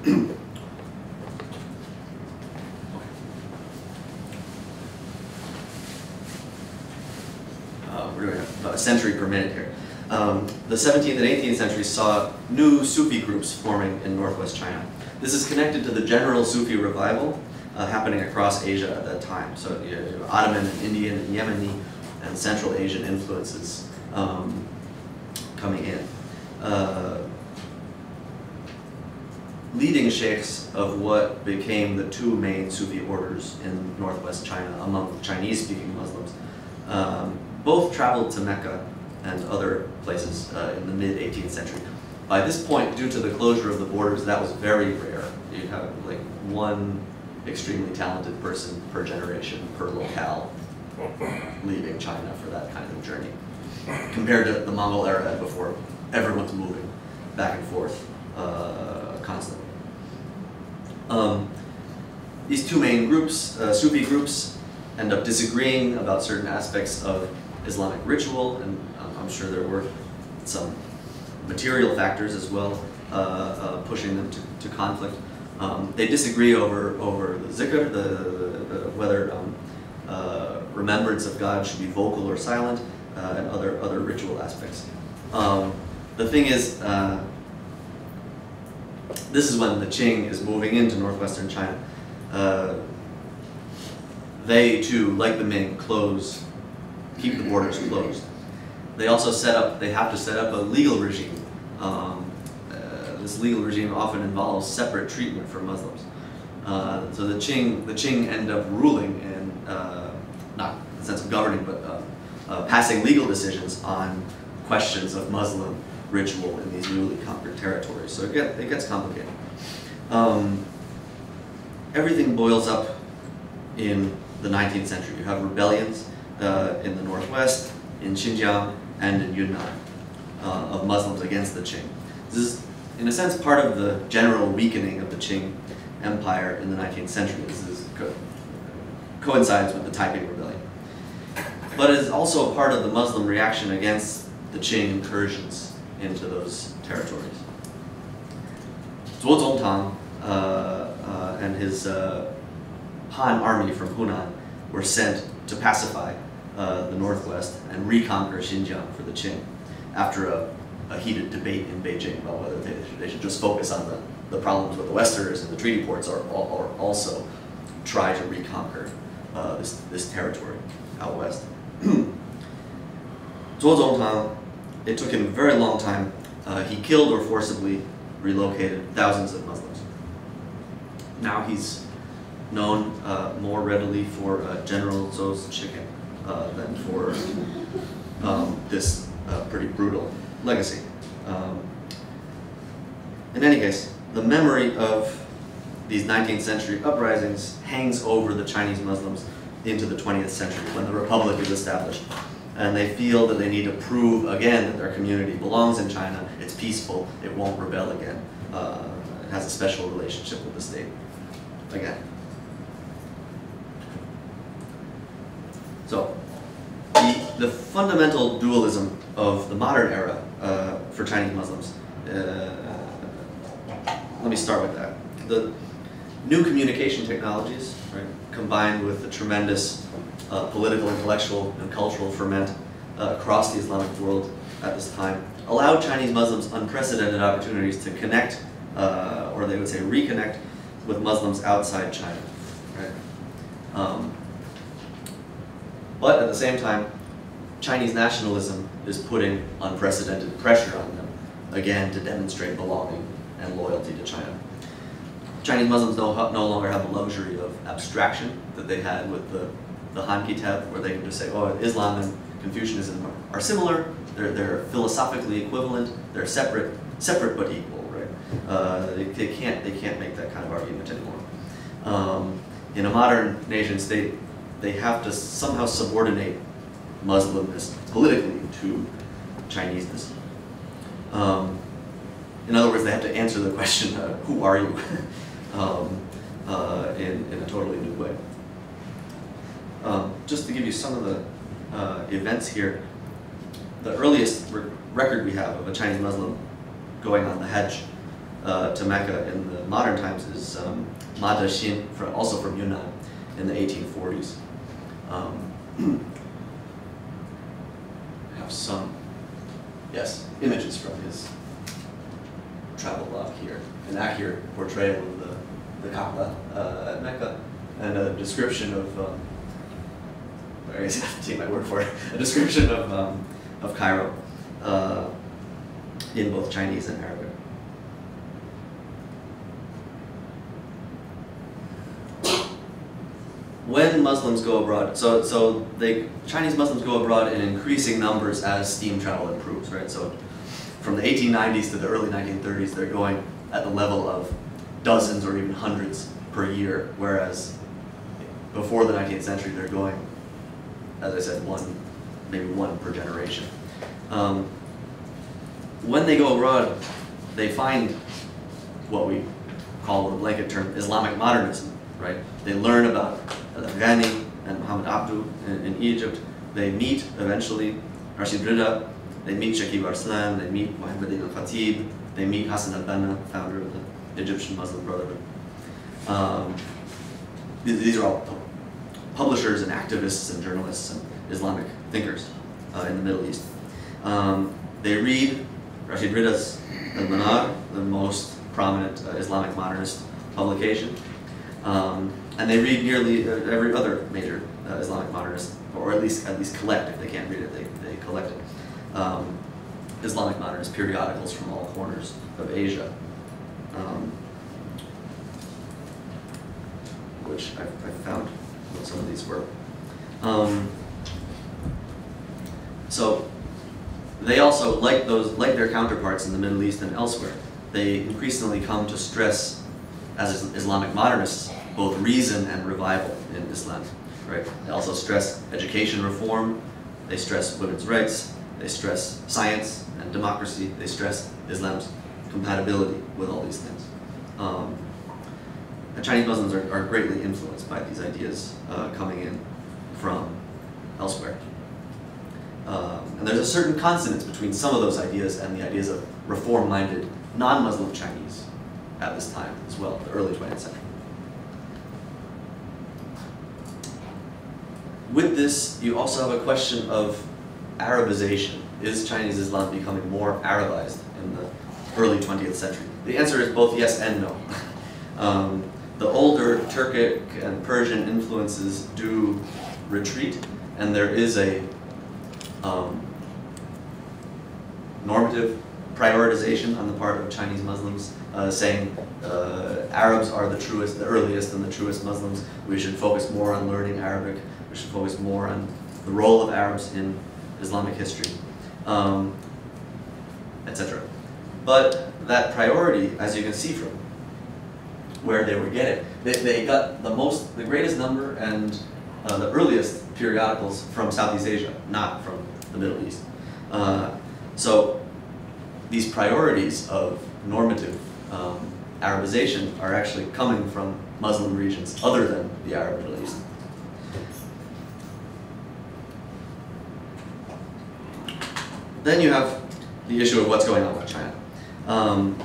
uh, we're doing a century per minute here. Um, the 17th and 18th centuries saw new Sufi groups forming in northwest China. This is connected to the general Sufi revival uh, happening across Asia at that time. So you know, Ottoman and Indian and Yemeni and Central Asian influences um, coming in. Uh, leading sheikhs of what became the two main Sufi orders in northwest China among Chinese-speaking Muslims um, both traveled to Mecca and other places uh, in the mid-18th century. By this point, due to the closure of the borders, that was very rare. You'd have like one extremely talented person per generation, per locale, leaving China for that kind of journey. Compared to the Mongol era before, everyone's moving back and forth uh, constantly. Um, these two main groups, uh, Sufi groups, end up disagreeing about certain aspects of Islamic ritual, and um, I'm sure there were some material factors as well uh, uh, pushing them to, to conflict. Um, they disagree over, over the zikr, the, the whether um, uh, remembrance of God should be vocal or silent, uh, and other, other ritual aspects. Um, the thing is, uh, this is when the Qing is moving into northwestern China. Uh, they too, like the Ming, close, keep the borders closed. They also set up, they have to set up a legal regime. Um, uh, this legal regime often involves separate treatment for Muslims. Uh, so the Qing, the Qing end up ruling and uh, not in the sense of governing, but uh, uh, passing legal decisions on questions of Muslim ritual in these newly conquered territories. So it, get, it gets complicated. Um, everything boils up in the 19th century. You have rebellions uh, in the northwest, in Xinjiang, and in Yunnan uh, of Muslims against the Qing. This is, in a sense, part of the general weakening of the Qing Empire in the 19th century. This is co coincides with the Taiping Rebellion. But it is also a part of the Muslim reaction against the Qing incursions into those territories. Zuo Zongtang uh, uh, and his uh, Han army from Hunan were sent to pacify uh, the northwest and reconquer Xinjiang for the Qing after a, a, heated debate in Beijing about whether they, they should just focus on the, the problems with the Westerners and the treaty ports or, or also try to reconquer this, this territory out west. Zuo Zongtang, it took him a very long time. Uh, he killed or forcibly relocated thousands of Muslims. Now he's known uh, more readily for uh, General Tso's chicken uh, than for um, this uh, pretty brutal legacy. Um, in any case, the memory of these 19th century uprisings hangs over the Chinese Muslims into the 20th century when the Republic is established. And they feel that they need to prove again that their community belongs in China, it's peaceful, it won't rebel again. Uh, it has a special relationship with the state. Again. So, the, the fundamental dualism of the modern era uh, for Chinese Muslims, uh, let me start with that. The new communication technologies, combined with the tremendous uh, political, intellectual, and cultural ferment uh, across the Islamic world at this time, allowed Chinese Muslims unprecedented opportunities to connect, uh, or they would say reconnect, with Muslims outside China. Right? Um, but at the same time, Chinese nationalism is putting unprecedented pressure on them, again, to demonstrate belonging and loyalty to China. Chinese Muslims no, no longer have the luxury of abstraction that they had with the, the Han Kitab, where they can just say, oh, Islam and Confucianism are, are similar, they're, they're philosophically equivalent, they're separate, separate but equal, right? Uh, they, they, can't, they can't make that kind of argument anymore. Um, in a modern nation state, they have to somehow subordinate Muslimness politically to Chineseness. Um, in other words, they have to answer the question, uh, who are you, um, uh, in, in a totally new way. Um, just to give you some of the uh, events here, the earliest re record we have of a Chinese Muslim going on the Hajj uh, to Mecca in the modern times is um, Ma Dexin, also from Yunnan, in the 1840s. Um, have some, yes, images from his travel log here. An accurate portrayal of the, the Kaaba uh, at Mecca and a description of, um, I guess I have to take my word for it, a description of, um, of Cairo uh, in both Chinese and Arabic. when Muslims go abroad, so so they Chinese Muslims go abroad in increasing numbers as steam travel improves, right? So from the 1890s to the early 1930s, they're going at the level of dozens or even hundreds per year, whereas before the 19th century, they're going, as I said, one, maybe one per generation. Um, when they go abroad, they find what we call the blanket term Islamic modernism, right? They learn about Ghani and Muhammad Abduh in, in Egypt. They meet eventually Rashid Rida, they meet Shakib Arslan, they meet Muhammad al-Khatib, they meet Hassan al-Banna, founder of the Egyptian Muslim Brotherhood. Um, these are all publishers and activists and journalists and Islamic thinkers uh, in the Middle East. Um, they read Rashid Rida's Al-Manar, the most prominent uh, Islamic modernist publication, um, and they read nearly uh, every other major uh, Islamic modernist, or at least at least collect. If they can't read it, they, they collect it. Um, Islamic modernist periodicals from all corners of Asia. Um, which I, I, found what some of these were. Um, so they also, like those, like their counterparts in the Middle East and elsewhere, they increasingly come to stress, as Islamic modernists, both reason and revival in Islam. Right? They also stress education reform. They stress women's rights. They stress science and democracy. They stress Islam's compatibility with all these things. Um, Chinese Muslims are, are, greatly influenced by these ideas uh, coming in from elsewhere. Um, and there's a certain consonance between some of those ideas and the ideas of reform-minded non-Muslim Chinese at this time as well, the early 20th century. With this, you also have a question of Arabization. Is Chinese Islam becoming more Arabized early 20th century? The answer is both yes and no. um, the older Turkic and Persian influences do retreat, and there is a um, normative prioritization on the part of Chinese Muslims, uh, saying uh, Arabs are the truest, the earliest and the truest Muslims. We should focus more on learning Arabic. We should focus more on the role of Arabs in Islamic history, um, etc. But that priority, as you can see from where they were getting, they, they got the most, the greatest number and uh, the earliest periodicals from Southeast Asia, not from the Middle East. Uh, so these priorities of normative um, Arabization are actually coming from Muslim regions other than the Arab Middle East. Then you have the issue of what's going on with China. Um,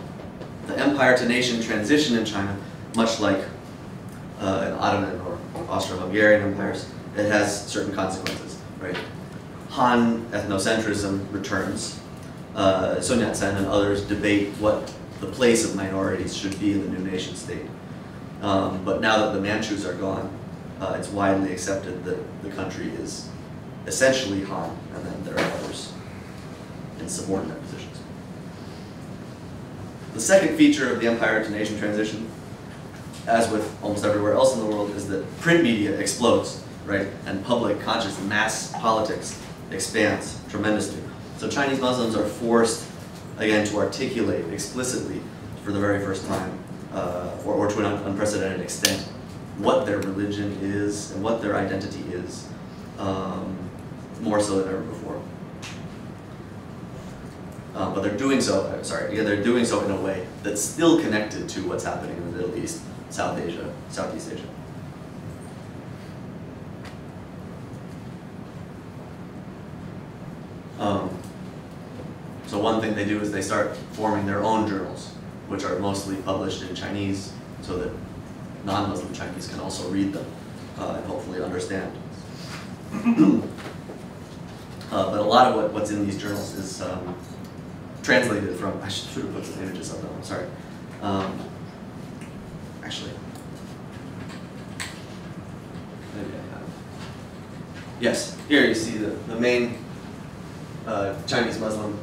the empire to nation transition in China, much like uh, in Ottoman or Austro-Hungarian empires, it has certain consequences, right? Han ethnocentrism returns. Uh, Sun Yat-sen and others debate what the place of minorities should be in the new nation state. Um, but now that the Manchus are gone, uh, it's widely accepted that the country is essentially Han, and then there are others in subordinate. The second feature of the empire to nation transition, as with almost everywhere else in the world, is that print media explodes, right? And public conscious mass politics expands tremendously. So Chinese Muslims are forced, again, to articulate explicitly for the very first time, uh, or, or to an unprecedented extent, what their religion is and what their identity is, um, more so than ever before. Um, but they're doing so, sorry, yeah, they're doing so in a way that's still connected to what's happening in the Middle East, South Asia, Southeast Asia. Um, so one thing they do is they start forming their own journals, which are mostly published in Chinese, so that non-Muslim Chinese can also read them uh, and hopefully understand. uh, but a lot of what, what's in these journals is um, translated from, I should have put some images up though, I'm sorry. Um, actually, maybe I have. Yes, here you see the, the main uh, Chinese Muslim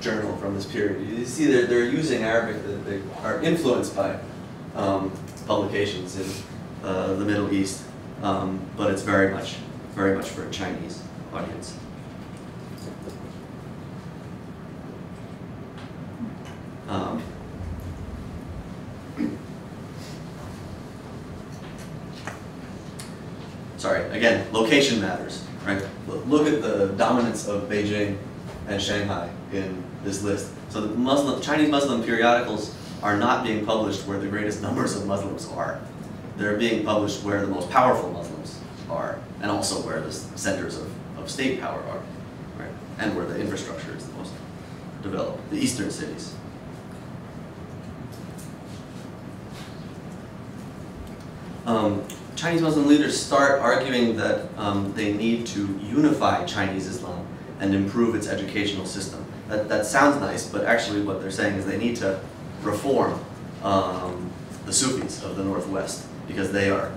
journal from this period. You see they're, they're using Arabic, they are influenced by um, publications in uh, the Middle East, um, but it's very much, very much for a Chinese audience. Um, sorry, again, location matters, right? Look at the dominance of Beijing and Shanghai in this list. So the Muslim, Chinese Muslim periodicals are not being published where the greatest numbers of Muslims are. They're being published where the most powerful Muslims are, and also where the centers of, of state power are, right? And where the infrastructure is the most developed, the eastern cities. Um, Chinese Muslim leaders start arguing that um, they need to unify Chinese Islam and improve its educational system. That, that sounds nice, but actually what they're saying is they need to reform um, the Sufis of the Northwest because they are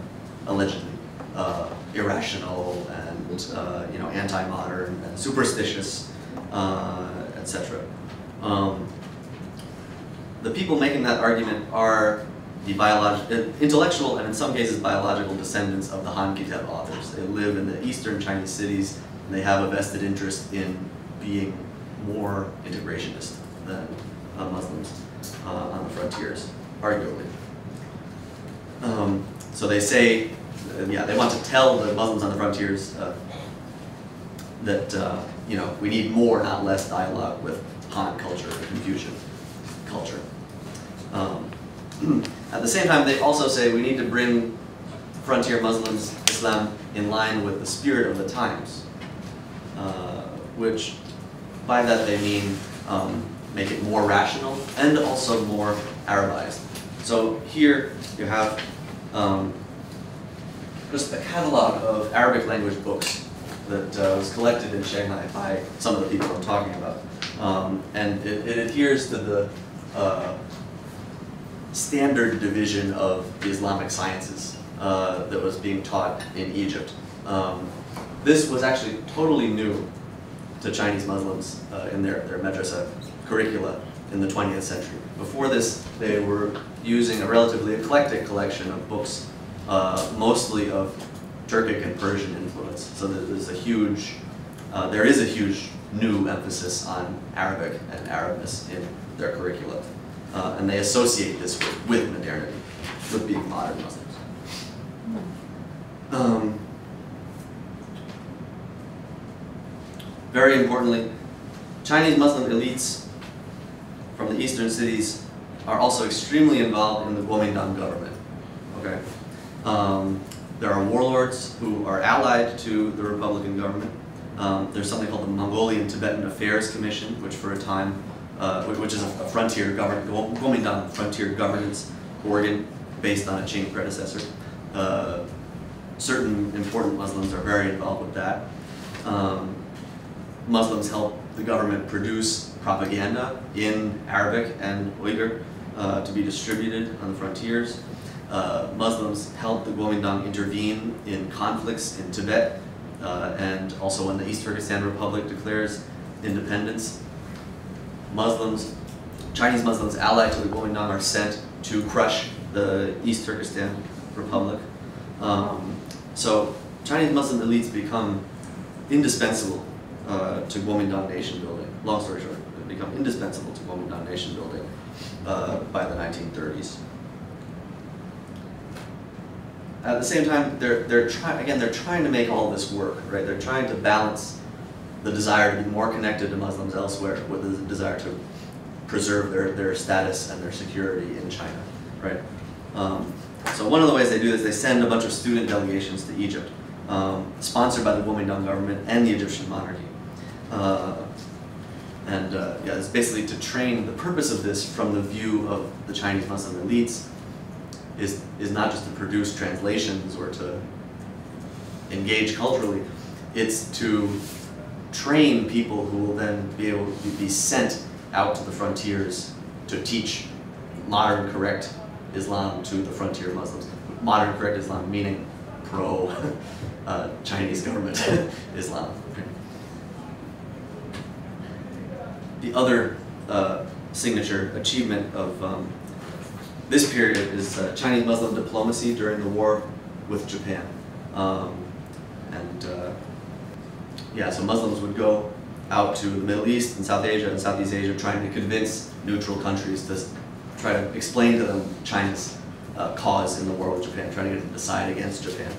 allegedly uh, irrational and uh, you know anti-modern and superstitious, uh, etc. Um, the people making that argument are the biological, intellectual, and in some cases biological descendants of the Han Kitab authors. They live in the eastern Chinese cities, and they have a vested interest in being more integrationist than uh, Muslims uh, on the frontiers, arguably. Um, so they say, uh, yeah, they want to tell the Muslims on the frontiers uh, that, uh, you know, we need more, not less dialogue with Han culture, Confucian culture. Um, At the same time, they also say we need to bring frontier Muslims, Islam, in line with the spirit of the times, uh, which by that they mean um, make it more rational and also more Arabized. So here you have um, just a catalog of Arabic language books that uh, was collected in Shanghai by some of the people I'm talking about. Um, and it, it, adheres to the uh, standard division of the Islamic sciences uh, that was being taught in Egypt. Um, this was actually totally new to Chinese Muslims uh, in their, their madrasa curricula in the 20th century. Before this, they were using a relatively eclectic collection of books, uh, mostly of Turkic and Persian influence. So there's a huge, uh, there is a huge new emphasis on Arabic and Arabness in their curricula. Uh, and they associate this with, with modernity, with being modern Muslims. Um, very importantly, Chinese Muslim elites from the eastern cities are also extremely involved in the Kuomintang government. Okay, um, there are warlords who are allied to the Republican government. Um, there's something called the Mongolian Tibetan Affairs Commission, which for a time uh, which is a frontier government, Kuomintang frontier governance organ based on a Qing predecessor. Uh, certain important Muslims are very involved with that. Um, Muslims help the government produce propaganda in Arabic and Uyghur uh, to be distributed on the frontiers. Uh, Muslims help the Kuomintang intervene in conflicts in Tibet uh, and also when the East Turkestan Republic declares independence. Muslims, Chinese Muslims allied to the Kuomintang are sent to crush the East Turkestan Republic. Um, so Chinese Muslim elites become indispensable uh, to Kuomintang nation building. Long story short, they become indispensable to Kuomintang nation building uh, by the 1930s. At the same time, they're, they're trying, again, they're trying to make all this work, right? They're trying to balance the desire to be more connected to Muslims elsewhere with the desire to preserve their, their status and their security in China, right? Um, so one of the ways they do this, they send a bunch of student delegations to Egypt, um, sponsored by the Kuomintang government and the Egyptian monarchy. Uh, and uh, yeah, it's basically to train, the purpose of this from the view of the Chinese Muslim elites is, is not just to produce translations or to engage culturally, it's to train people who will then be able to be sent out to the frontiers to teach modern correct Islam to the frontier Muslims. Modern correct Islam meaning pro uh, Chinese government Islam. The other uh, signature achievement of um, this period is uh, Chinese Muslim diplomacy during the war with Japan. Um, and uh, yeah, so Muslims would go out to the Middle East and South Asia and Southeast Asia trying to convince neutral countries to try to explain to them China's uh, cause in the war with Japan, trying to get them to side against Japan.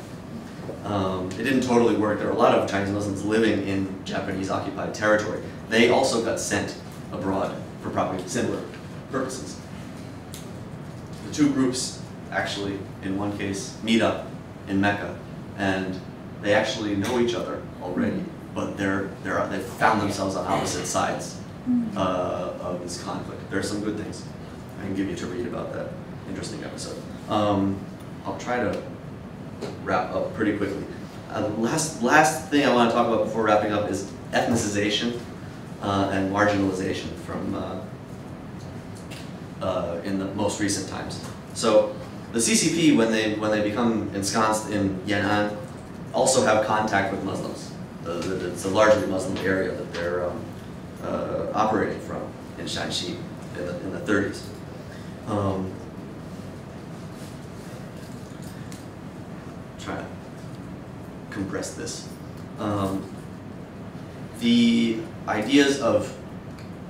Um, it didn't totally work. There were a lot of Chinese Muslims living in Japanese occupied territory. They also got sent abroad for probably similar purposes. the two groups actually, in one case, meet up in Mecca, and they actually know each other already, but they're, they're, they've found themselves on opposite sides uh, of this conflict. There are some good things I can give you to read about that interesting episode. Um, I'll try to wrap up pretty quickly. Uh, last, last thing I want to talk about before wrapping up is ethnicization uh, and marginalization from uh, uh, in the most recent times. So the CCP, when they when they become ensconced in Yan'an, also have contact with Muslims. It's a largely Muslim area that they're um, uh, operating from in Shaanxi in the, in the 30s. Um, try to compress this. Um, the ideas of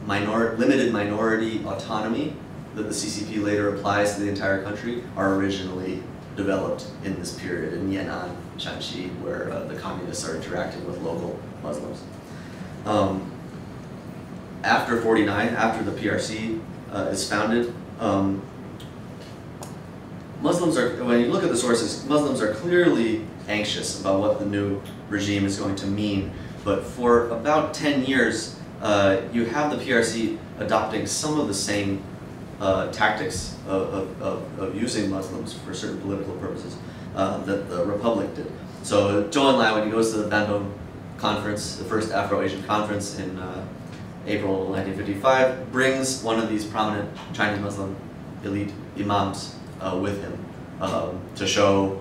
minor, limited minority autonomy that the CCP later applies to the entire country are originally developed in this period in Yan'an, Shaanxi, where uh, the communists are interacting with local Muslims. Um, after 49, after the PRC uh, is founded, um, Muslims are, when you look at the sources, Muslims are clearly anxious about what the new regime is going to mean. But for about 10 years, uh, you have the PRC adopting some of the same uh, tactics of, of, of, using Muslims for certain political purposes uh, that the Republic did. So Zhou Enlai, when he goes to the Bandung conference, the first Afro-Asian conference in uh, April 1955, brings one of these prominent Chinese Muslim elite imams uh, with him um, to show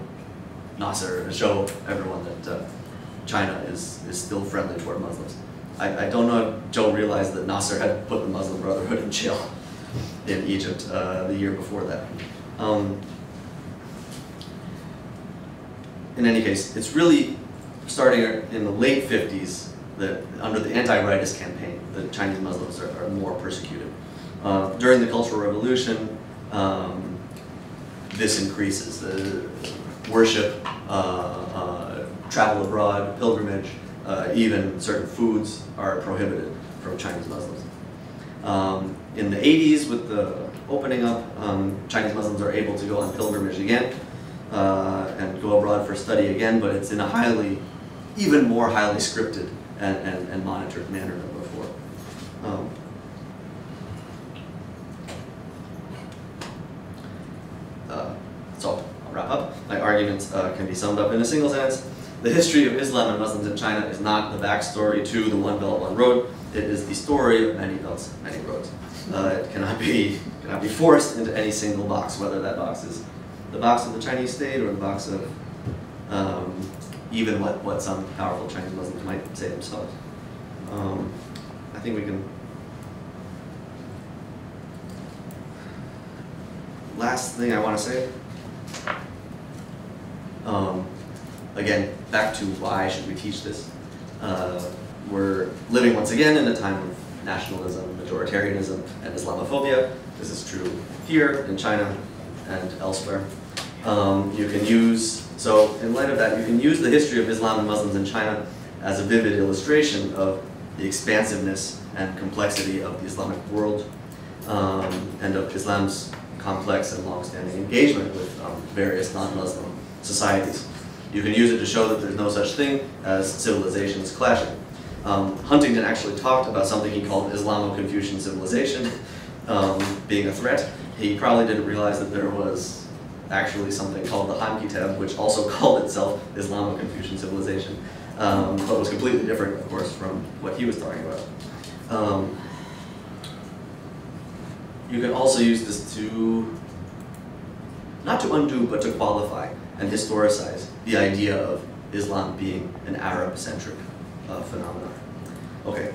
Nasser, to show everyone that uh, China is, is still friendly toward Muslims. I, I don't know if Zhou realized that Nasser had put the Muslim Brotherhood in jail in Egypt uh, the year before that. Um, in any case, it's really starting in the late 50s that under the anti-rightist campaign, the Chinese Muslims are, are more persecuted. Uh, during the Cultural Revolution, um, this increases. The worship, uh, uh, travel abroad, pilgrimage, uh, even certain foods are prohibited from Chinese Muslims. Um, in the 80s, with the opening up, um, Chinese Muslims are able to go on pilgrimage again uh, and go abroad for study again, but it's in a highly, even more highly scripted and, and, and monitored manner than before. Um, uh, so, I'll wrap up. My arguments uh, can be summed up in a single sentence. The history of Islam and Muslims in China is not the backstory to the One Belt, One Road. It is the story of many belts, many roads. Uh, it cannot be, cannot be forced into any single box, whether that box is the box of the Chinese state or the box of um, even what, what some powerful Chinese Muslims might say themselves. Um, I think we can. Last thing I want to say. Um, again, back to why should we teach this? Uh, we're living once again in a time of nationalism, majoritarianism, and Islamophobia. This is true here in China and elsewhere. Um, you can use, so in light of that, you can use the history of Islam and Muslims in China as a vivid illustration of the expansiveness and complexity of the Islamic world um, and of Islam's complex and long-standing engagement with um, various non-Muslim societies. You can use it to show that there's no such thing as civilizations clashing. Um, Huntington actually talked about something he called Islamo-Confucian civilization um, being a threat. He probably didn't realize that there was actually something called the Han Kitab, which also called itself Islamo-Confucian civilization, um, but was completely different, of course, from what he was talking about. Um, you can also use this to, not to undo, but to qualify and historicize the idea of Islam being an Arab-centric uh, phenomenon. Okay,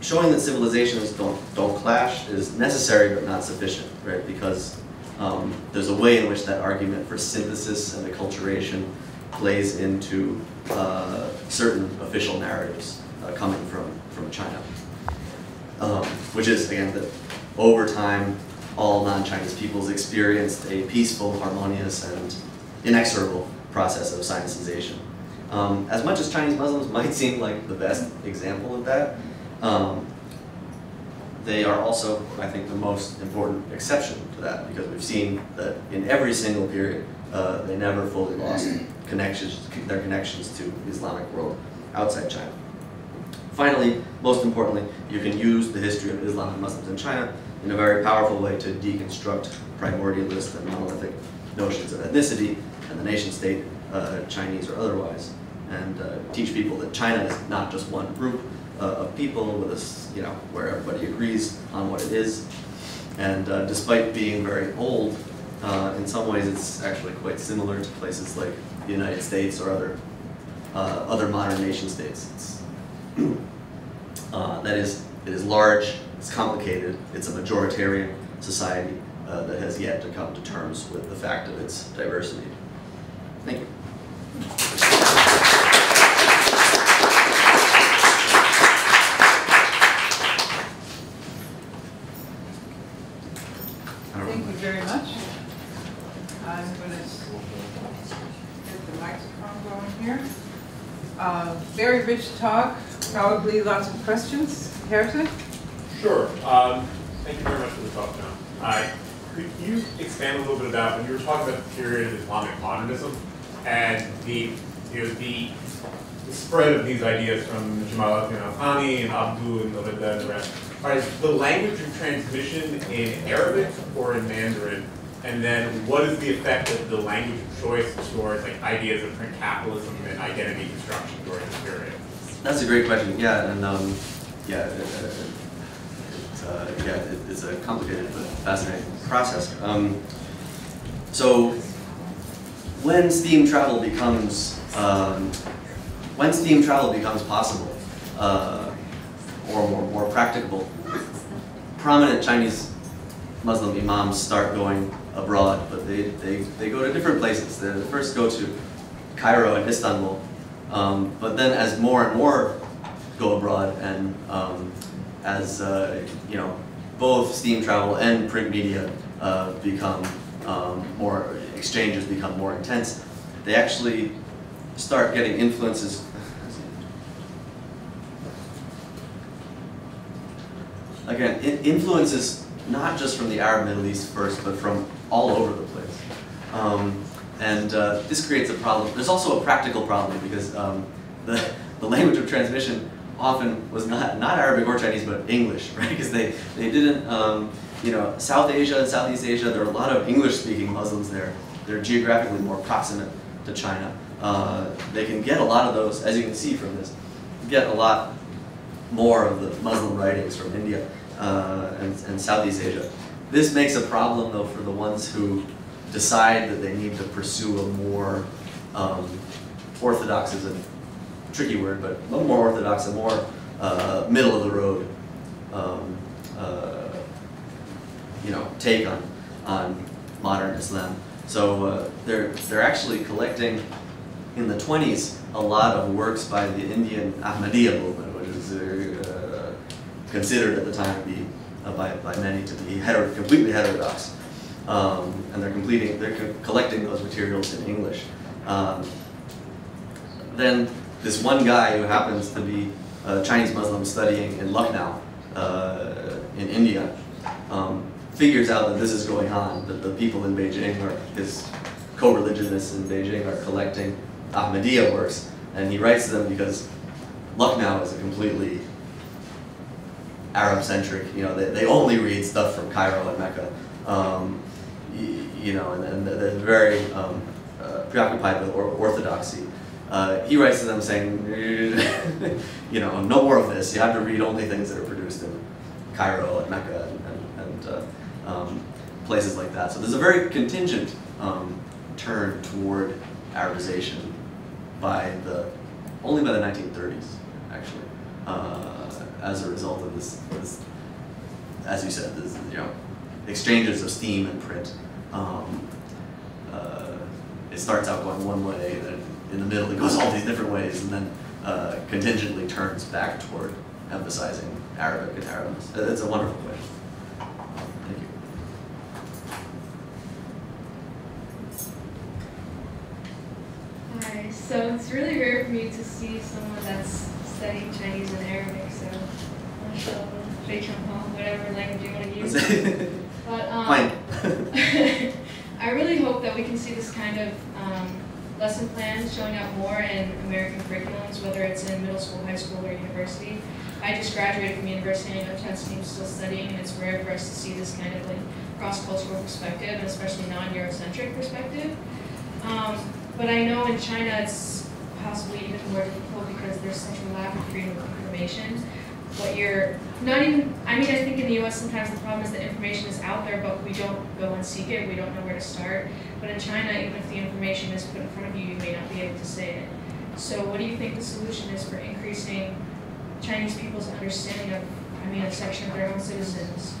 showing that civilizations don't, don't clash is necessary but not sufficient, right? Because um, there's a way in which that argument for synthesis and acculturation plays into uh, certain official narratives uh, coming from, from China. Um, which is, again, that over time, all non-Chinese peoples experienced a peaceful, harmonious, and inexorable process of sinicization. Um, as much as Chinese Muslims might seem like the best example of that, um, they are also, I think, the most important exception that because we've seen that in every single period, uh, they never fully lost connections, their connections to the Islamic world outside China. Finally, most importantly, you can use the history of Islam and Muslims in China in a very powerful way to deconstruct primordialist and monolithic notions of ethnicity and the nation state, uh, Chinese or otherwise, and uh, teach people that China is not just one group uh, of people with this, you know, where everybody agrees on what it is. And uh, despite being very old, uh, in some ways it's actually quite similar to places like the United States or other uh, other modern nation states. that is, it is large, it's complicated, it's a majoritarian society uh, that has yet to come to terms with the fact of its diversity. Thank you very much. I'm going to get the microphone going here. Uh, Very rich talk, probably lots of questions. Harrison? Sure. Um, Thank you very much for the talk, John. Uh, Could you expand a little bit about, when you were talking about the period of Islamic modernism and the, you know, the the spread of these ideas from Jamal al-Thani and Abduh and Rida and the rest, are the language of transmission in Arabic or in Mandarin? And then what is the effect of the language of choice towards like ideas of print capitalism and identity construction during this period? That's a great question. Yeah, and um, yeah, uh, it's, uh, yeah, it, it's a complicated but fascinating process. Um, so when steam travel becomes um, when steam travel becomes possible uh, or more, more practicable, prominent Chinese Muslim imams start going abroad, but they, they, they go to different places. They first go to Cairo and Istanbul, um, but then as more and more go abroad and um, as uh, you know, both steam travel and print media uh, become um, more, exchanges become more intense, they actually start getting influences. Again, influences not just from the Arab Middle East first, but from all over the place. Um, and uh, this creates a problem. There's also a practical problem because um, the, the language of transmission often was not, not Arabic or Chinese, but English, right? Because they, they didn't, um, you know, South Asia and Southeast Asia, there are a lot of English-speaking Muslims there. They're geographically more proximate to China. Uh, they can get a lot of those, as you can see from this, get a lot more of the Muslim writings from India uh, and, and Southeast Asia. This makes a problem, though, for the ones who decide that they need to pursue a more um, orthodox is a tricky word, but a little more orthodox, a more uh, middle of the road, um, uh, you know, take on on modern Islam. So uh, they're they're actually collecting in the 20s a lot of works by the Indian Ahmadiyya movement, which is uh, considered at the time to be uh, by, by many to be completely heterodox. Um, and they're completing, they're co collecting those materials in English. Um, then this one guy who happens to be a Chinese Muslim studying in Lucknow, uh, in India, um, figures out that this is going on, that the people in Beijing or his co-religionists in Beijing are collecting Ahmadiyya works, and he writes them because Lucknow is a completely Arab-centric, you know, they, they only read stuff from Cairo and Mecca, um, you, you know, and, and they're very um, uh, preoccupied with or orthodoxy. Uh, he writes to them saying, you know, no more of this. You have to read only things that are produced in Cairo and Mecca and, and, and uh, um, places like that. So there's a very contingent um, turn toward Arabization by the only by the 1930s, actually, uh, as a result of this, this, as you said, this you know exchanges of steam and print. Um, uh, it starts out going one way, then in the middle it goes all these different ways, and then uh, contingently turns back toward emphasizing Arabic and Arabs. It's a wonderful question. Thank you. Hi, so it's really rare for me to see someone that's studying Chinese and Arabic, so. Fei Chung Hong, whatever language you want to use. But um, I really hope that we can see this kind of um, lesson plans showing up more in American curriculums, whether it's in middle school, high school, or university. I just graduated from university, and I know team's still studying, and it's rare for us to see this kind of like cross-cultural perspective, and especially non-Eurocentric perspective. Um, but I know in China it's possibly even more difficult because there's such a lack of freedom of information. What you're not even, I mean, I think in the US sometimes the problem is that information is out there, but we don't go and seek it, we don't know where to start. But in China, even if the information is put in front of you, you may not be able to say it. So what do you think the solution is for increasing Chinese people's understanding of, I mean, a section of their own citizens?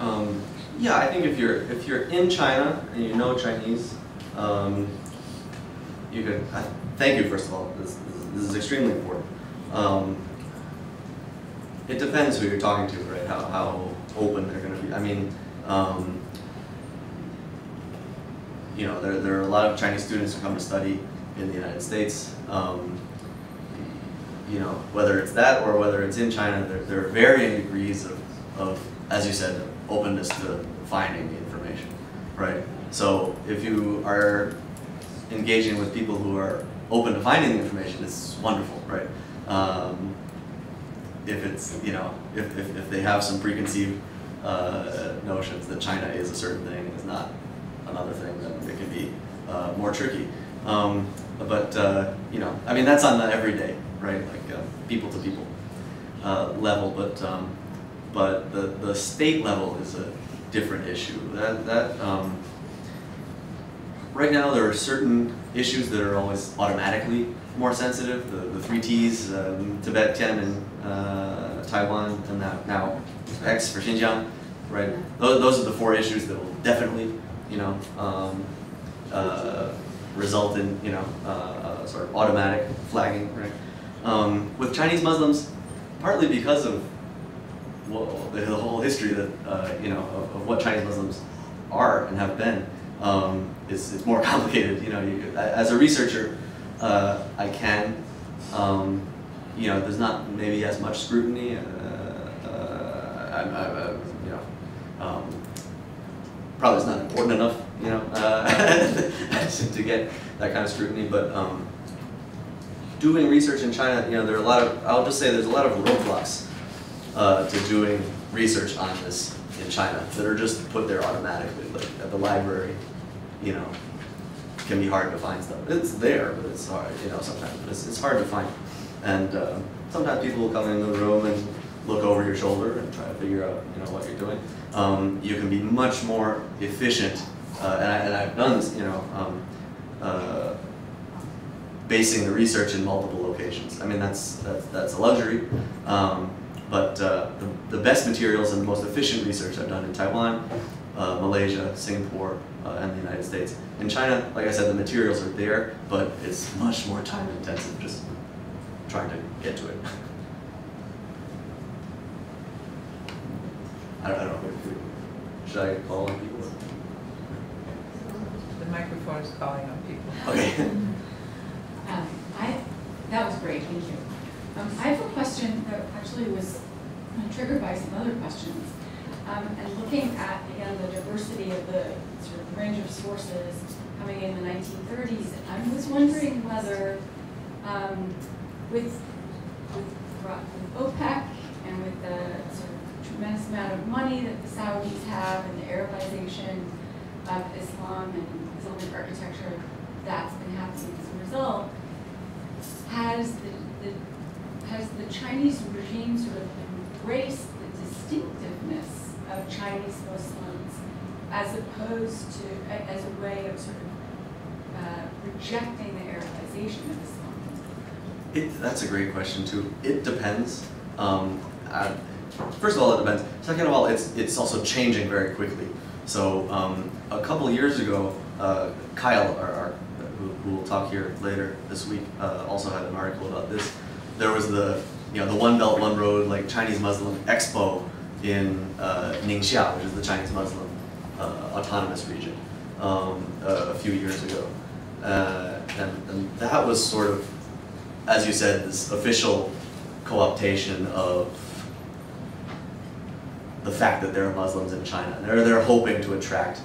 Um, yeah, I think if you're if you're in China and you know Chinese, um, you could. I, thank you first of all. This, this, is extremely important. Um, it depends who you're talking to, right? How how open they're going to be. I mean, um, you know, there there are a lot of Chinese students who come to study in the United States. Um, you know, whether it's that or whether it's in China, there, there are varying degrees of, of, as you said, openness to finding the information, right? So if you are engaging with people who are open to finding the information, it's wonderful, right? Um, if it's, you know, if, if, if they have some preconceived uh, notions that China is a certain thing and is not another thing, then it can be uh, more tricky. Um, but, uh, you know, I mean, that's on the everyday, right? Like uh, people to people uh, level, but, um, but the, the state level is a different issue. That, that, um, right now there are certain issues that are always automatically more sensitive. The, the three T's, um, Tibet, Tiananmen, uh, Taiwan, and now, now X for Xinjiang, right? Those, those are the four issues that will definitely, you know, um, uh, result in, you know, uh, uh, sort of automatic flagging, right? Um, with Chinese Muslims, partly because of well, the, the whole history that, uh, you know, of, of what Chinese Muslims are and have been, um, is, is more complicated. You know, you, as a researcher, uh, I can, um, you know, there's not maybe as much scrutiny. Uh, uh, I, I, I, you know, um, probably it's not important enough, you know, uh, to get that kind of scrutiny. But um, doing research in China, you know, there are a lot of, I'll just say there's a lot of roadblocks uh, to doing research on this in China that are just put there automatically, like at the library, you know, can be hard to find stuff. It's there, but it's hard, you know, sometimes it's, it's hard to find. And uh, sometimes people will come in the room and look over your shoulder and try to figure out, you know, what you're doing. Um, you can be much more efficient, uh, and, I, I've done this, you know, um, uh, basing the research in multiple locations. I mean, that's, that's, that's a luxury. Um, but uh, the, the best materials and the most efficient research I've done in Taiwan, uh, Malaysia, Singapore, uh, and the United States. In China, like I said, the materials are there, but it's much more time intensive just trying to get to it. I don't, I don't know. we- Should I call on people? The microphone is calling on people. Okay. Um, I, that was great, thank you. Um, I have a question that actually was triggered by some other questions. Um, and looking at, again, the diversity of the sort of range of sources coming in the 1930s, I was wondering whether um, with, with, with OPEC and with the sort of tremendous amount of money that the Saudis have and the Arabization of Islam and Islamic architecture that's been happening as a result, has the, the, has the Chinese regime sort of embraced the distinctiveness of Chinese Muslims as opposed to, as a way of sort of uh, rejecting the Arabization of Islam? It, that's a great question too. It depends. Um, I, first of all, it depends. Second of all, it's it's also changing very quickly. So um, a couple years ago, uh, Kyle, our, our, who, who will talk here later this week, uh, also had an article about this. There was the you know the One Belt One Road like Chinese Muslim Expo in uh, Ningxia, which is the Chinese Muslim uh, autonomous region, um, a, few years ago, uh, and, and that was sort of as you said, this official co-optation of the fact that there are Muslims in China. They're, they're hoping to attract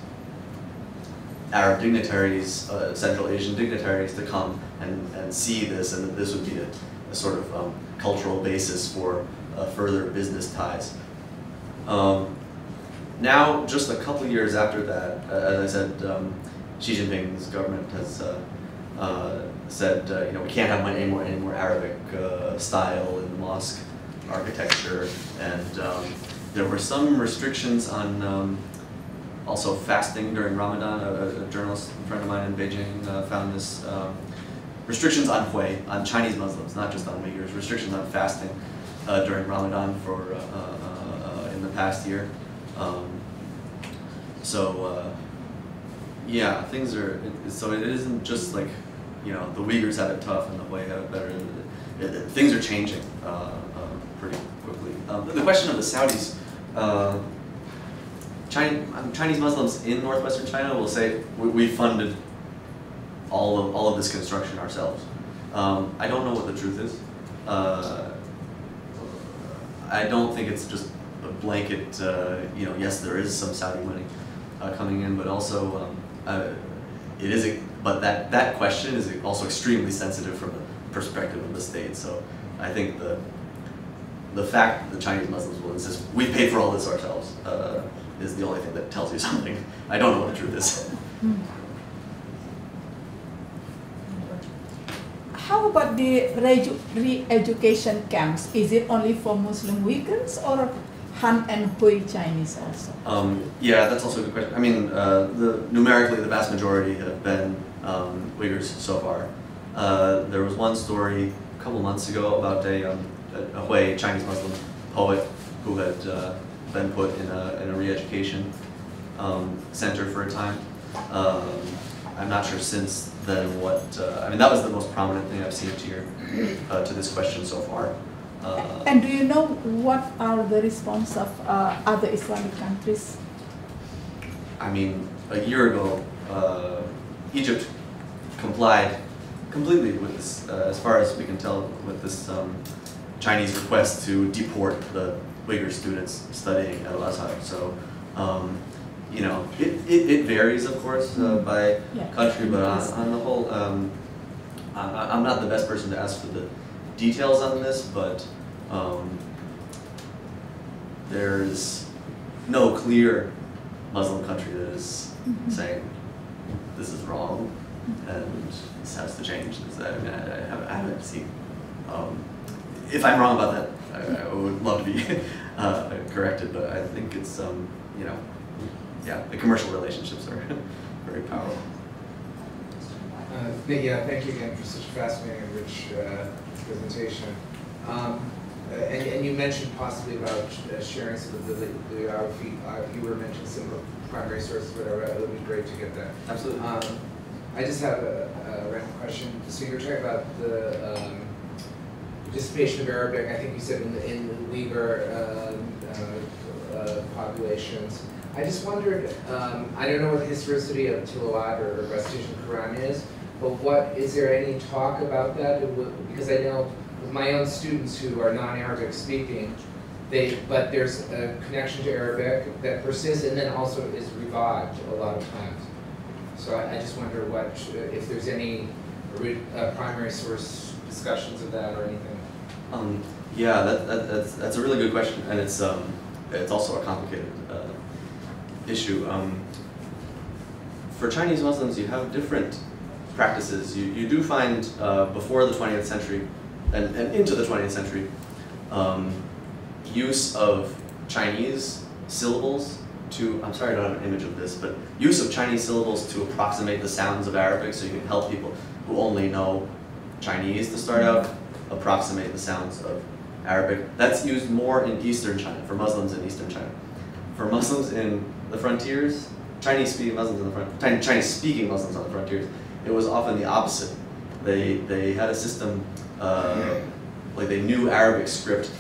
Arab dignitaries, uh, Central Asian dignitaries to come and, and see this, and that this would be a, a sort of um, cultural basis for uh, further business ties. Um, now, just a couple years after that, uh, as I said, um, Xi Jinping's government has uh, uh, said, uh, you know, we can't have any more, any more Arabic uh, style in the mosque architecture, and um, there were some restrictions on um, also fasting during Ramadan. A, a journalist friend of mine in Beijing uh, found this um, restrictions on Hui, on Chinese Muslims, not just on Uyghurs, restrictions on fasting during Ramadan for uh, uh, uh, in the past year. Um, so uh, yeah, things are. It, so it isn't just like you know the Uyghurs have it tough and the Hui have it better. It, it, things are changing uh, uh, pretty quickly. Um, the question of the Saudis. Uh, Chinese, Chinese Muslims in northwestern China will say we, we funded all of all of this construction ourselves. Um, I don't know what the truth is. Uh, I don't think it's just blanket. Uh, you know, yes, there is some Saudi money uh, coming in, but also um, uh, it is. A, but that that question is also extremely sensitive from the perspective of the state. So I think the the fact that the Chinese Muslims will insist we paid for all this ourselves uh, is the only thing that tells you something. I don't know what the truth is. How about the re- re-education camps? Is it only for Muslim Uyghurs or Han and Hui Chinese also? Um, yeah, that's also a good question. I mean, uh, the, numerically, the vast majority have been um, Uyghurs so far. Uh, there was one story a couple months ago about a, um, a, Hui Chinese Muslim poet who had uh, been put in a, in a re-education um, center for a time. Um, I'm not sure since then what, uh, I mean, that was the most prominent thing I've seen to your, uh, to this question so far. Uh, And do you know what are the response of uh, other Islamic countries? I mean, a year ago, uh, Egypt complied completely with this, uh, as far as we can tell, with this um, Chinese request to deport the Uyghur students studying at Al-Azhar. So, um, you know, it, it, it varies, of course, uh, by Yeah. country, but on, on the whole, um, I, I'm not the best person to ask for the details on this, but um, there's no clear Muslim country that is saying this is wrong and this has to change. This, I, mean, I, I, haven't, I haven't seen. Um, if I'm wrong about that, I, I would love to be uh, corrected, but I think it's, um, you know, yeah, the commercial relationships are very powerful. Uh, Yeah, thank you again for such a fascinating and rich uh, presentation. Um, And and you mentioned possibly about uh, sharing some of the bibliography. Uh, You were mentioning some of the primary sources, whatever, it would be great to get that. Absolutely. Um, I just have a a random question. So you were talking about the um, participation of Arabic, I think you said in the in the Uyghur um, uh, uh, populations. I just wondered, um, I don't know what the historicity of Tilawat or recitation of Quran is, but what, is there any talk about that? Because I know with my own students who are non-Arabic speaking, they, but there's a connection to Arabic that persists and then also is revived a lot of times. So I, I just wonder what, if there's any uh, primary source discussions of that or anything. Um, yeah, that, that, that's, that's a really good question, and it's, um, it's also a complicated uh, issue. Um, for Chinese Muslims, you have different practices. You, you do find uh, before the 20th century and, and into the 20th century um, use of Chinese syllables to, I'm sorry I don't have an image of this, but use of Chinese syllables to approximate the sounds of Arabic so you can help people who only know Chinese to start out approximate the sounds of Arabic. That's used more in Eastern China, for Muslims in Eastern China. For Muslims in the frontiers, Chinese-speaking Muslims in the front, Chinese-speaking Muslims on the frontiers, it was often the opposite. They they had a system uh, like they knew Arabic script,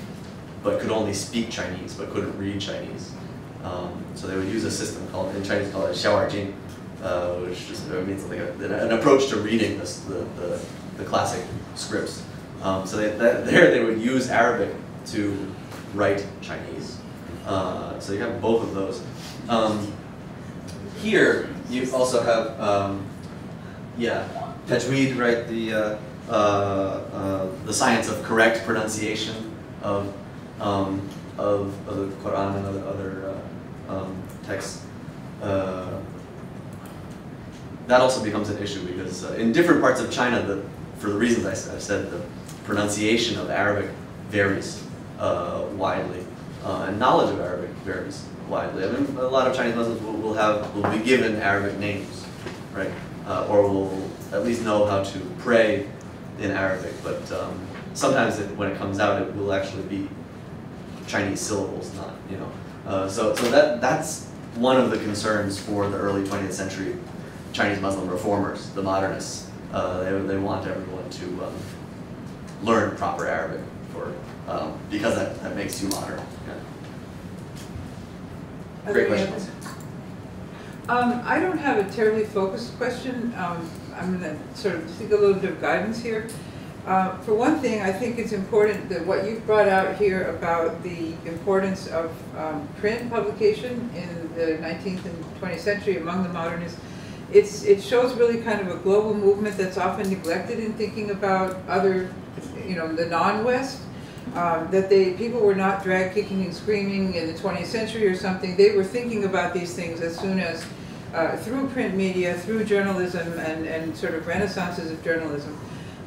but could only speak Chinese, but couldn't read Chinese. Um, so they would use a system called in Chinese called xiao'erjing, uh, which just uh, means like a, an approach to reading this, the, the the classic scripts. Um, so they, that, there they would use Arabic to write Chinese. Uh, so you have both of those. Um, here, you also have, um, yeah, tajweed, right? The uh, uh, uh, the science of correct pronunciation of um, of, of the Quran and other other uh, um, texts. Uh, that also becomes an issue because in different parts of China, the, for the reasons I, have said, the pronunciation of Arabic varies widely, and knowledge of Arabic varies widely. I mean, a lot of Chinese Muslims will, will have will be given Arabic names, right, uh, or will at least know how to pray in Arabic. But um, sometimes it, when it comes out, it will actually be Chinese syllables, not you know. Uh, so so that that's one of the concerns for the early 20th century Chinese Muslim reformers, the modernists. Uh, they, they want everyone to um, learn proper Arabic for um, because that, that makes you modern. Yeah. Great questions. Um, I don't have a terribly focused question. Um, I'm gonna sort of seek a little bit of guidance here. Uh, for one thing, I think it's important that what you've brought out here about the importance of um, print publication in the 19th and 20th century among the modernists, it's, it shows really kind of a global movement that's often neglected in thinking about other, you know, the non-West. Um, that they, people were not drag kicking and screaming in the 20th century or something. They were thinking about these things as soon as, uh, through print media, through journalism and, and sort of renaissances of journalism.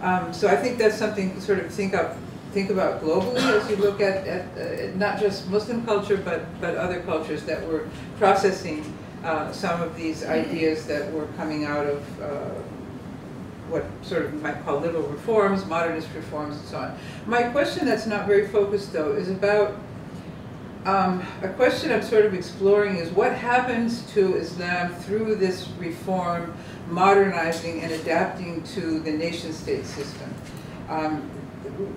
Um, so I think that's something to sort of think up, think about globally as you look at, at uh, not just Muslim culture, but, but other cultures that were processing uh, some of these ideas that were coming out of uh, what sort of might call liberal reforms, modernist reforms, and so on. My question that's not very focused, though, is about um, a question I'm sort of exploring is what happens to Islam through this reform, modernizing and adapting to the nation-state system. Um,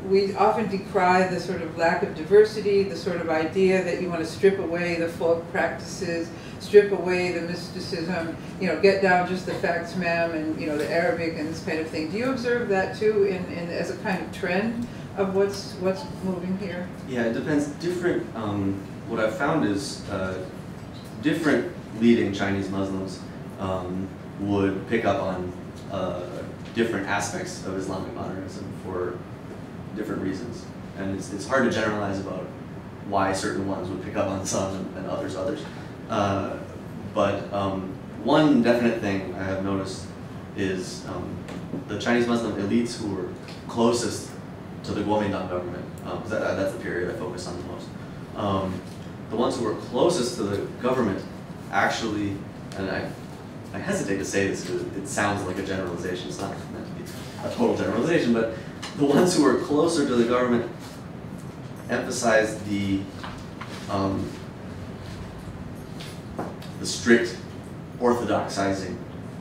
we often decry the sort of lack of diversity, the sort of idea that you want to strip away the folk practices, strip away the mysticism, you know, get down just the facts, ma'am, and you know the Arabic and this kind of thing. Do you observe that too, in, in as a kind of trend of what's what's moving here? Yeah, it depends. Different. Um, what I've found is uh, different leading Chinese Muslims um, would pick up on uh, different aspects of Islamic modernism for different reasons, and it's, it's hard to generalize about why certain ones would pick up on some and, and others others. Uh, but um, one definite thing I have noticed is um, the Chinese Muslim elites who were closest to the Kuomintang government. Um, that, that's the period I focus on the most. Um, the ones who were closest to the government actually, and I, I hesitate to say this because it sounds like a generalization. It's not meant to be a total generalization, but the ones who were closer to the government emphasized the um, the strict orthodoxizing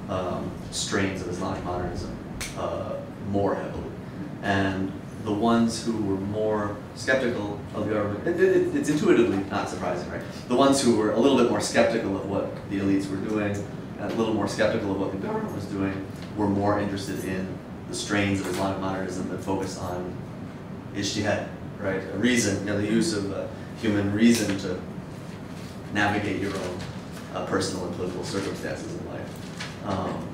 um, strains of Islamic modernism uh, more heavily. And the ones who were more skeptical of the government, it, it, it's intuitively not surprising, right? The ones who were a little bit more skeptical of what the elites were doing, a little more skeptical of what the government was doing, were more interested in the strains of Islamic modernism that focus on ijtihad, right? A reason, you know, the use of uh, human reason to navigate your own uh, personal and political circumstances in life. Um,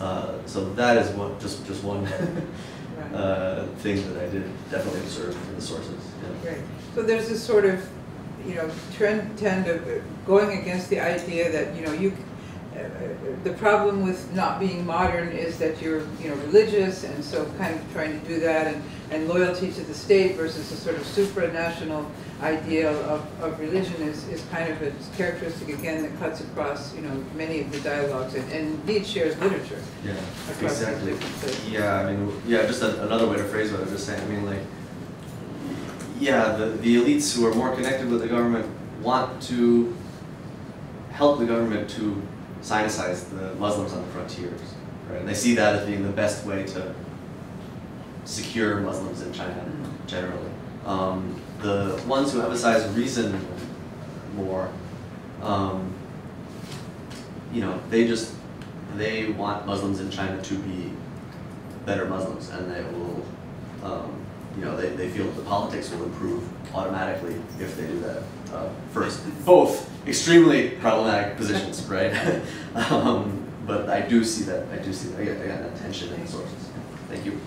uh, so that is what just just one. uh, thing that I did definitely observe in the sources. Yeah. Right. So there's this sort of, you know, trend tend of going against the idea that, you know, you, uh, the problem with not being modern is that you're, you know, religious, and so kind of trying to do that, and, and loyalty to the state versus a sort of supranational ideal of, of religion is, is kind of a characteristic, again, that cuts across, you know, many of the dialogues, and, and indeed shares literature. Yeah, exactly. Yeah, I mean, yeah, just a, another way to phrase what I was just saying. I mean, like, yeah, the, the elites who are more connected with the government want to help the government to sinicize the Muslims on the frontiers, right? And they see that as being the best way to secure Muslims in China generally. Um, the ones who emphasize reason more, um, you know, they just they want Muslims in China to be better Muslims, and they will um, you know, they, they feel that the politics will improve automatically if they do that uh, first. Both extremely problematic positions, right? um, but I do see that, I do see that, I get, I got that tension in the sources. Thank you.